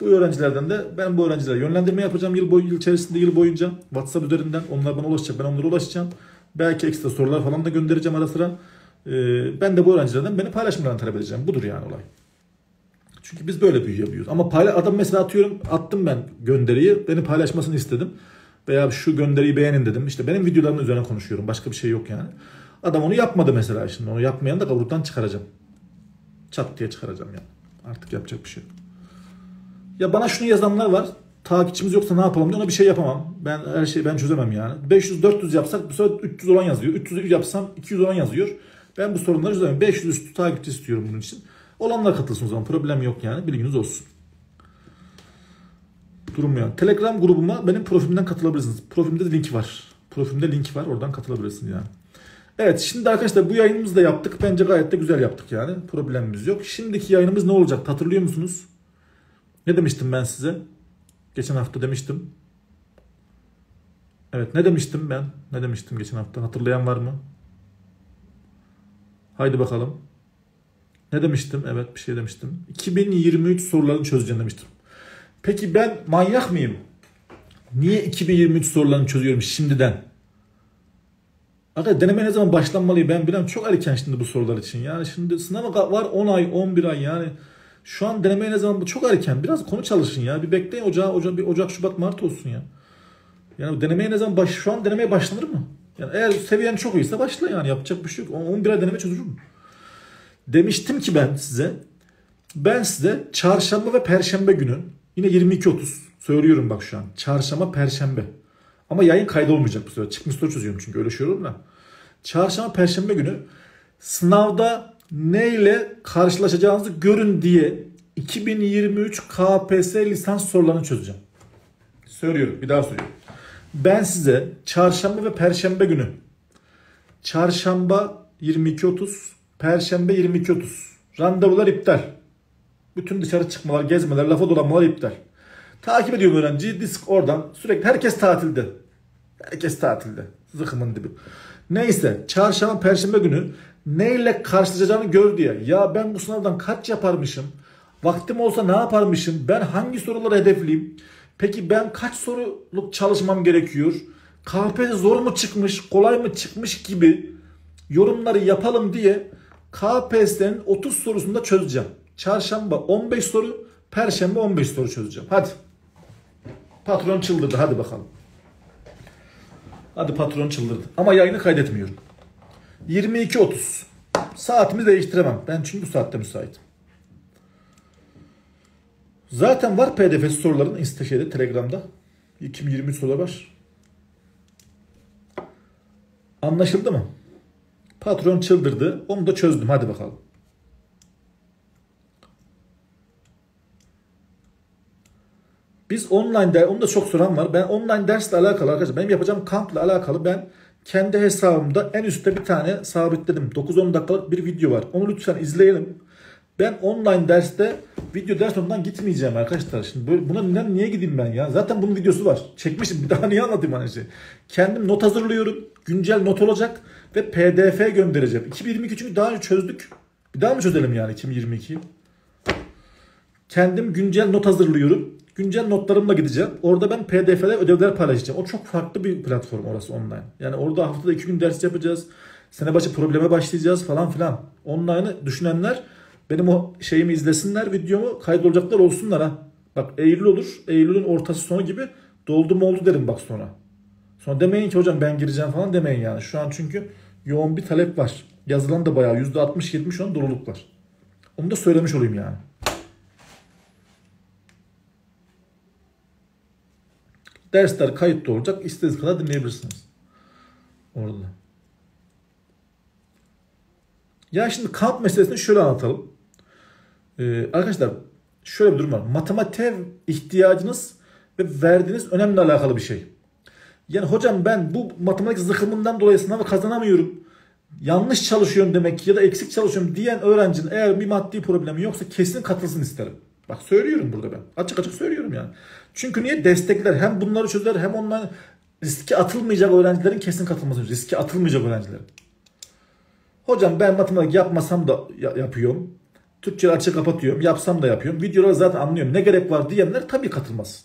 Bu öğrencilerden de ben bu öğrencilere yönlendirme yapacağım yıl boyu yıl içerisinde yıl boyunca WhatsApp üzerinden onlar bana ulaşacak ben onlara ulaşacağım. Belki ekstra sorular falan da göndereceğim ara sıra. Ee, ben de bu öğrencilerden beni paylaşımlarını talep edeceğim. Budur yani olay. Çünkü biz böyle büyüyoruz. Ama payla adam mesela atıyorum attım ben gönderiyi beni paylaşmasını istedim. Veya şu gönderiyi beğenin dedim. İşte benim videolarımın üzerine konuşuyorum. Başka bir şey yok yani. Adam onu yapmadı mesela şimdi. Onu yapmayan da gruptan çıkaracağım. Çat diye çıkaracağım yani. Artık yapacak bir şey yok. Ya bana şunu yazanlar var. Takipçimiz yoksa ne yapalım diye ona bir şey yapamam. Ben her şeyi ben çözemem yani. 500-400 yapsak bu sefer 300 olan yazıyor. 300 yapsam 200 olan yazıyor. Ben bu sorunları çözemem. 500 üstü takipçi istiyorum bunun için. Olanlar katılsın o zaman. Problem yok yani. Bilginiz olsun. Durum. Telegram grubuma benim profilimden katılabilirsiniz. Profilimde de link var. Profilimde link var. Oradan katılabilirsiniz yani. Evet şimdi arkadaşlar bu yayınımızı da yaptık. Bence gayet de güzel yaptık yani. Problemimiz yok. Şimdiki yayınımız ne olacak? Hatırlıyor musunuz? Ne demiştim ben size? Geçen hafta demiştim. Evet ne demiştim ben? Ne demiştim geçen hafta? Hatırlayan var mı? Haydi bakalım. Ne demiştim? Evet bir şey demiştim. 2023 sorularını çözeceğim demiştim. Peki ben manyak mıyım? Niye 2023 sorularını çözüyorum şimdiden? Arkadaşlar deneme ne zaman başlanmalı ben bilen çok erken şimdi bu sorular için. Yani şimdi sınava var 10 ay 11 ay yani. Şu an denemeye ne zaman bu çok erken. Biraz konu çalışın ya. Bir bekleyin ocağı, ocağı bir Ocak, Şubat, Mart olsun ya. Yani denemeye ne zaman baş şu an denemeye başlanır mı? Yani eğer seviyen çok iyiyse başla yani yapacak bir şey yok. 11 ay deneme çözülür Demiştim ki ben size ben size çarşamba ve perşembe günü yine 22.30 söylüyorum bak şu an. Çarşamba, perşembe. Ama yayın kaydı olmayacak bu sefer. Çıkmış soru çözüyorum çünkü öyle şey olur mu? Çarşamba, perşembe günü sınavda neyle karşılaşacağınızı görün diye 2023 KPSS lisans sorularını çözeceğim. Söylüyorum bir daha söylüyorum. Ben size çarşamba ve perşembe günü çarşamba 22.30 perşembe 22.30 randevular iptal. Bütün dışarı çıkmalar, gezmeler, lafa dolanmalar iptal. Takip ediyorum öğrenciyi. Disk oradan sürekli herkes tatilde. Herkes tatilde. Zıkımın dibi. Neyse çarşamba perşembe günü neyle karşılaşacağını gör diye. Ya ben bu sınavdan kaç yaparmışım? Vaktim olsa ne yaparmışım? Ben hangi soruları hedefleyeyim? Peki ben kaç soruluk çalışmam gerekiyor? KPSS zor mu çıkmış, kolay mı çıkmış gibi yorumları yapalım diye KPSS'nin 30 sorusunu da çözeceğim. Çarşamba 15 soru, perşembe 15 soru çözeceğim. Hadi. Patron çıldırdı. Hadi bakalım. Hadi patron çıldırdı. Ama yayını kaydetmiyorum. 22.30. Saatimi değiştiremem. Ben çünkü bu saatte müsaitim. Zaten var pdf soruların Insta şeyde, Telegram'da. 2023 sorular var. Anlaşıldı mı? Patron çıldırdı. Onu da çözdüm. Hadi bakalım. Biz online de, onu da çok soran var. Ben online dersle alakalı arkadaşlar benim yapacağım kampla alakalı ben kendi hesabımda en üstte bir tane sabitledim. 9-10 dakikalık bir video var. Onu lütfen izleyelim. Ben online derste video ders ondan gitmeyeceğim arkadaşlar. Şimdi böyle buna neden niye gideyim ben ya? Zaten bunun videosu var. Çekmişim. Bir daha niye anlatayım hani şey? Kendim not hazırlıyorum. Güncel not olacak ve PDF göndereceğim. 2022 çünkü daha önce çözdük. Bir daha mı çözelim yani 2022'yi? Kendim güncel not hazırlıyorum. Güncel notlarımla gideceğim. Orada ben PDF'de ödevler paylaşacağım. O çok farklı bir platform orası online. Yani orada haftada iki gün ders yapacağız. Sene başı probleme başlayacağız falan filan. Online'ı düşünenler benim o şeyimi izlesinler, videomu kaydolacaklar olsunlar ha. Bak Eylül olur. Eylül'ün ortası sonu gibi Doldu mu oldu derim bak sonra. Sonra demeyin ki hocam ben gireceğim falan demeyin yani. Şu an çünkü yoğun bir talep var. Yazılan da bayağı %60-70 şu an doluluk var. Onu da söylemiş olayım yani. Dersler kayıtlı olacak. İstediğiniz kadar dinleyebilirsiniz. Orada. Ya şimdi kamp meselesini şöyle anlatalım. Ee, arkadaşlar şöyle bir durum var. Matematiğe ihtiyacınız ve verdiğiniz önemli alakalı bir şey. Yani hocam ben bu matematik zıkkımından dolayı sınavı kazanamıyorum. Yanlış çalışıyorum demek ya da eksik çalışıyorum diyen öğrencinin eğer bir maddi problemi yoksa kesin katılsın isterim. Bak söylüyorum burada ben. Açık açık söylüyorum yani. Çünkü niye destekler hem bunları çözer hem onlar riske atılmayacak öğrencilerin kesin katılması. Riske atılmayacak öğrencilerin. Hocam ben matematik yapmasam da yapıyorum. Türkçe açık kapatıyorum. Yapsam da yapıyorum. Videoları zaten anlıyorum. Ne gerek var diyenler tabii katılmaz.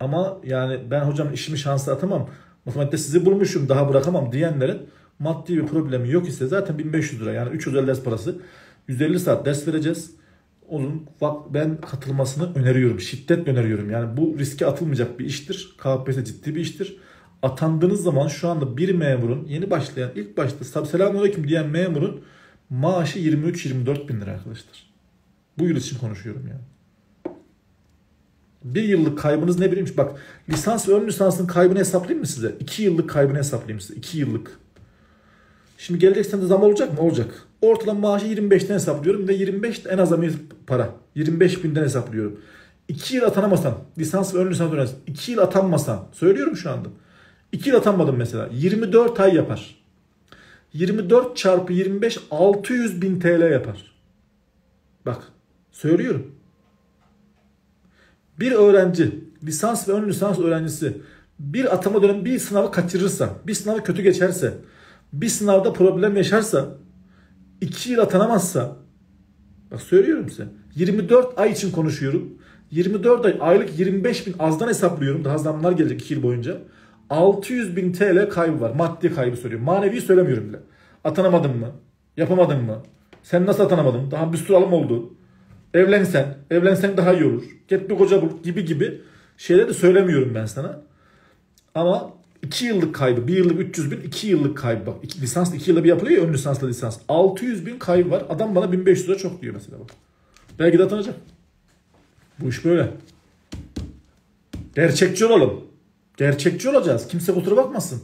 Ama yani ben hocam işimi şanslı atamam. Matematikte sizi bulmuşum daha bırakamam diyenlerin maddi bir problemi yok ise zaten 1500 lira yani 3 özel ders parası 150 saat ders vereceğiz. Onun ben katılmasını öneriyorum. Şiddetle öneriyorum. Yani bu riske atılmayacak bir iştir. KPSS ciddi bir iştir. Atandığınız zaman şu anda bir memurun yeni başlayan ilk başta selamünaleyküm diyen memurun maaşı 23-24 bin lira arkadaşlar. Bu yıl için konuşuyorum yani. Bir yıllık kaybınız ne bileyim. Bak lisans ve ön lisansın kaybını hesaplayayım mı size? İki yıllık kaybını hesaplayayım size. İki yıllık. Şimdi gelecek sene zam olacak mı? Olacak. Ortalama maaşı 25'ten hesaplıyorum ve 25 en azami para. 25 binden hesaplıyorum. 2 yıl atanamasan, lisans ve ön lisans öğrencisi 2 yıl atanmasan, söylüyorum şu anda. 2 yıl atanmadım mesela. 24 ay yapar. 24 çarpı 25 600 bin TL yapar. Bak söylüyorum. Bir öğrenci lisans ve ön lisans öğrencisi bir atama dönemi bir sınavı kaçırırsa, bir sınavı kötü geçerse, bir sınavda problem yaşarsa, 2 yıl atanamazsa, bak söylüyorum size, 24 ay için konuşuyorum. 24 ay aylık 25 bin azdan hesaplıyorum. Daha zamlar gelecek 2 yıl boyunca. 600 bin TL kaybı var. Maddi kaybı söylüyorum. Manevi söylemiyorum bile. Atanamadın mı? Yapamadın mı? Sen nasıl atanamadın? Daha bir sürü alım oldu. Evlensen, evlensen daha iyi olur. Get bir koca bul gibi gibi şeyleri de söylemiyorum ben sana. Ama 2 yıllık kaybı, 1 yıllık 300 bin, 2 yıllık kaybı. Bak lisans 2 yılda bir yapılıyor ya ön lisansla lisans. 600 bin kaybı var. Adam bana 1500 lira çok diyor mesela bak. Belki de atanacak. Bu iş böyle. Gerçekçi olalım. Gerçekçi olacağız. Kimse kusura bakmasın.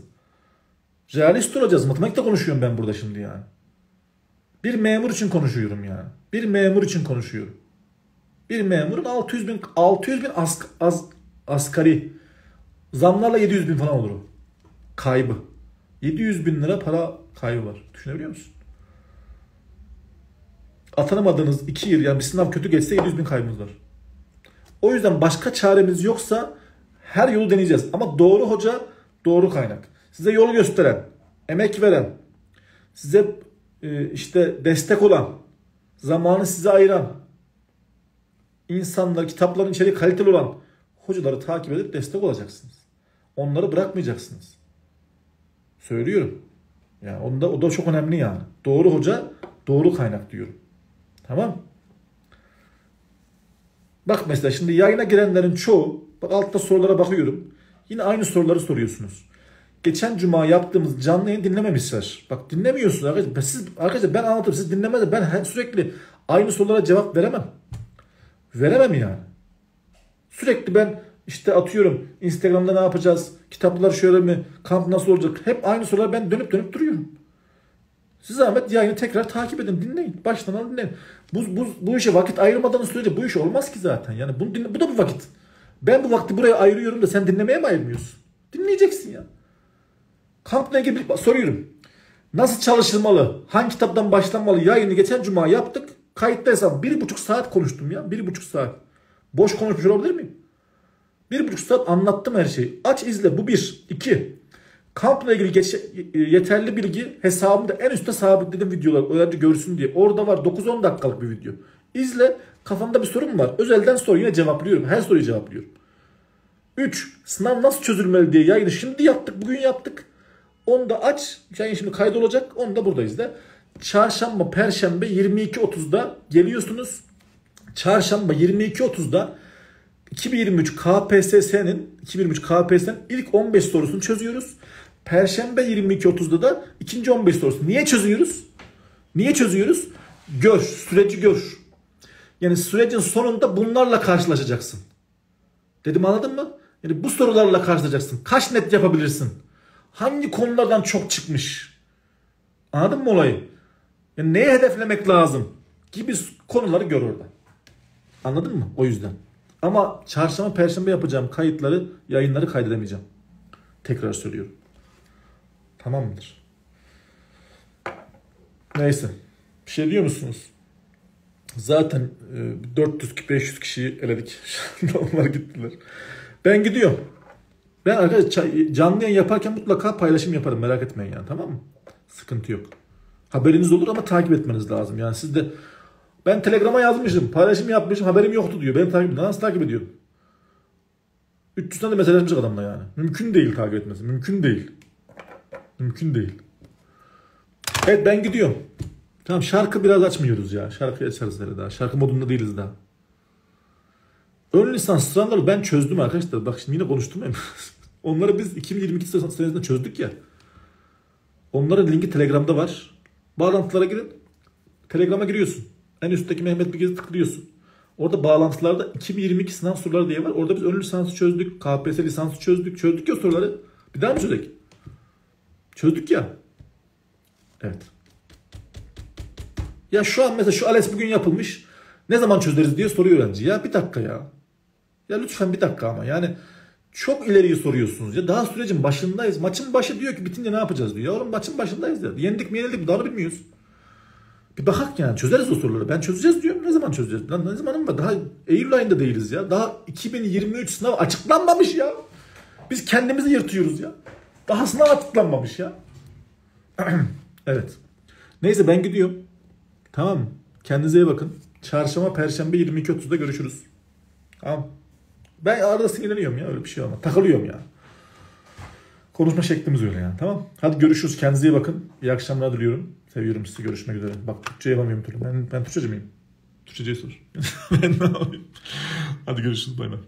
Realist olacağız. Matematikte konuşuyorum ben burada şimdi yani. Bir memur için konuşuyorum yani. Bir memur için konuşuyorum. Bir memurun 600 bin 600 bin as, az, asgari zamlarla 700 bin falan olur o. Kaybı. 700 bin lira para kaybı var. Düşünebiliyor musun? Atanamadığınız 2 yıl yani bir sınav kötü geçse 700 bin kaybınız var. O yüzden başka çaremiz yoksa her yolu deneyeceğiz. Ama doğru hoca, doğru kaynak. Size yolu gösteren, emek veren, size e, işte destek olan, zamanı size ayıran, insanlar, kitapların içeriği kaliteli olan hocaları takip edip destek olacaksınız. Onları bırakmayacaksınız. Söylüyorum. Yani onda, o da çok önemli yani. Doğru hoca, doğru kaynak diyorum. Tamam Bak mesela şimdi yayına girenlerin çoğu, bak altta sorulara bakıyorum. Yine aynı soruları soruyorsunuz. Geçen cuma yaptığımız canlı yayın dinlememişler. Bak dinlemiyorsunuz arkadaşlar. Siz, arkadaşlar ben anlatırım siz dinlemezseniz ben sürekli aynı sorulara cevap veremem. Veremem yani. Sürekli ben işte atıyorum Instagram'da ne yapacağız? Kitaplar şöyle mi? Kamp nasıl olacak? Hep aynı soruları ben dönüp dönüp duruyorum. Siz zahmet yayını tekrar takip edin, dinleyin. Baştan dinleyin. Bu, bu, bu işe vakit ayırmadan sürece bu iş olmaz ki zaten. Yani bu, bu da bir vakit. Ben bu vakti buraya ayırıyorum da sen dinlemeye mi ayırmıyorsun? Dinleyeceksin ya. Kampla ilgili soruyorum. Nasıl çalışılmalı? Hangi kitaptan başlanmalı? Yayını geçen cuma yaptık. Kayıttaysam bir buçuk saat konuştum ya. Bir buçuk saat. Boş konuşmuş olabilir miyim? Bir buçuk saat anlattım her şeyi. Aç izle. Bu bir. iki. Kampla ilgili geç, yeterli bilgi hesabımda en üstte sabitledim videolar. Öğrenci görsün diye. Orada var 9-10 dakikalık bir video. İzle. Kafanda bir sorun var. Özelden soru yine cevaplıyorum. Her soruyu cevaplıyorum. 3. Sınav nasıl çözülmeli diye yayını şimdi yaptık. Bugün yaptık. Onu da aç. Yani şimdi kaydolacak. Onu da burada izle. Çarşamba, Perşembe 22.30'da geliyorsunuz. Çarşamba 22.30'da 2023 KPSS'nin 2023 KPSS'nin ilk 15 sorusunu çözüyoruz. Perşembe 22.30'da da ikinci 15 sorusu. Niye çözüyoruz? Niye çözüyoruz? Gör, süreci gör. Yani sürecin sonunda bunlarla karşılaşacaksın. Dedim anladın mı? Yani bu sorularla karşılaşacaksın. Kaç net yapabilirsin? Hangi konulardan çok çıkmış? Anladın mı olayı? Yani neye hedeflemek lazım? Gibi konuları gör orada. Anladın mı? O yüzden. Ama çarşamba, perşembe yapacağım kayıtları, yayınları kaydedemeyeceğim. Tekrar söylüyorum. Tamam mıdır? Neyse. Bir şey diyor musunuz? Zaten e, 400-500 kişiyi eledik. Onlar gittiler. Ben gidiyorum. Ben arkadaşlar canlı yayın yaparken mutlaka paylaşım yaparım. Merak etmeyin yani tamam mı? Sıkıntı yok. Haberiniz olur ama takip etmeniz lazım. Yani siz de ben Telegram'a yazmışım, paylaşım yapmışım, haberim yoktu diyor. Ben takip Nasıl takip ediyorum? 300 tane mesajlaşmış adamla yani. Mümkün değil takip etmesi. Mümkün değil. Mümkün değil. Evet ben gidiyorum. Tamam şarkı biraz açmıyoruz ya. Şarkı açarız hele daha. Şarkı modunda değiliz daha. Ön lisans sınavları ben çözdüm arkadaşlar. Bak şimdi yine konuştum hem. Onları biz 2022 senesinde çözdük ya. Onların linki Telegram'da var. Bağlantılara girin. Telegram'a giriyorsun. En üstteki Mehmet Bilgez'i tıklıyorsun. Orada bağlantılarda 2022 sınav soruları diye var. Orada biz ön lisansı çözdük. KPSS lisansı çözdük. Çözdük ya soruları. Bir daha mı çözdük? Çözdük ya. Evet. Ya şu an mesela şu ALES bugün yapılmış. Ne zaman çözeriz diye soruyor öğrenci. Ya bir dakika ya. Ya lütfen bir dakika ama yani çok ileriyi soruyorsunuz ya. Daha sürecin başındayız. Maçın başı diyor ki bitince ne yapacağız diyor. Ya oğlum maçın başındayız ya. Yendik mi yenildik mi daha bilmiyoruz. Bir bakak yani çözeriz o soruları. Ben çözeceğiz diyorum. Ne zaman çözeceğiz? Lan ne zamanım var? Daha Eylül ayında değiliz ya. Daha 2023 sınav açıklanmamış ya. Biz kendimizi yırtıyoruz ya. Daha sınav açıklanmamış ya. evet. Neyse ben gidiyorum. Tamam? Kendinize iyi bakın. Çarşamba, Perşembe 22.30'da görüşürüz. Tamam. Ben arada sinirleniyorum ya öyle bir şey olmaz. Takılıyorum ya. Konuşma şeklimiz öyle yani tamam. Hadi görüşürüz. Kendinize iyi bakın. İyi akşamlar diliyorum. Seviyorum sizi. Görüşmek üzere. Bak Türkçe yapamıyorum türlü. Ben, ben Türkçeci miyim? Türkçeyi sor. ben ne yapayım? Hadi görüşürüz. Bay bay.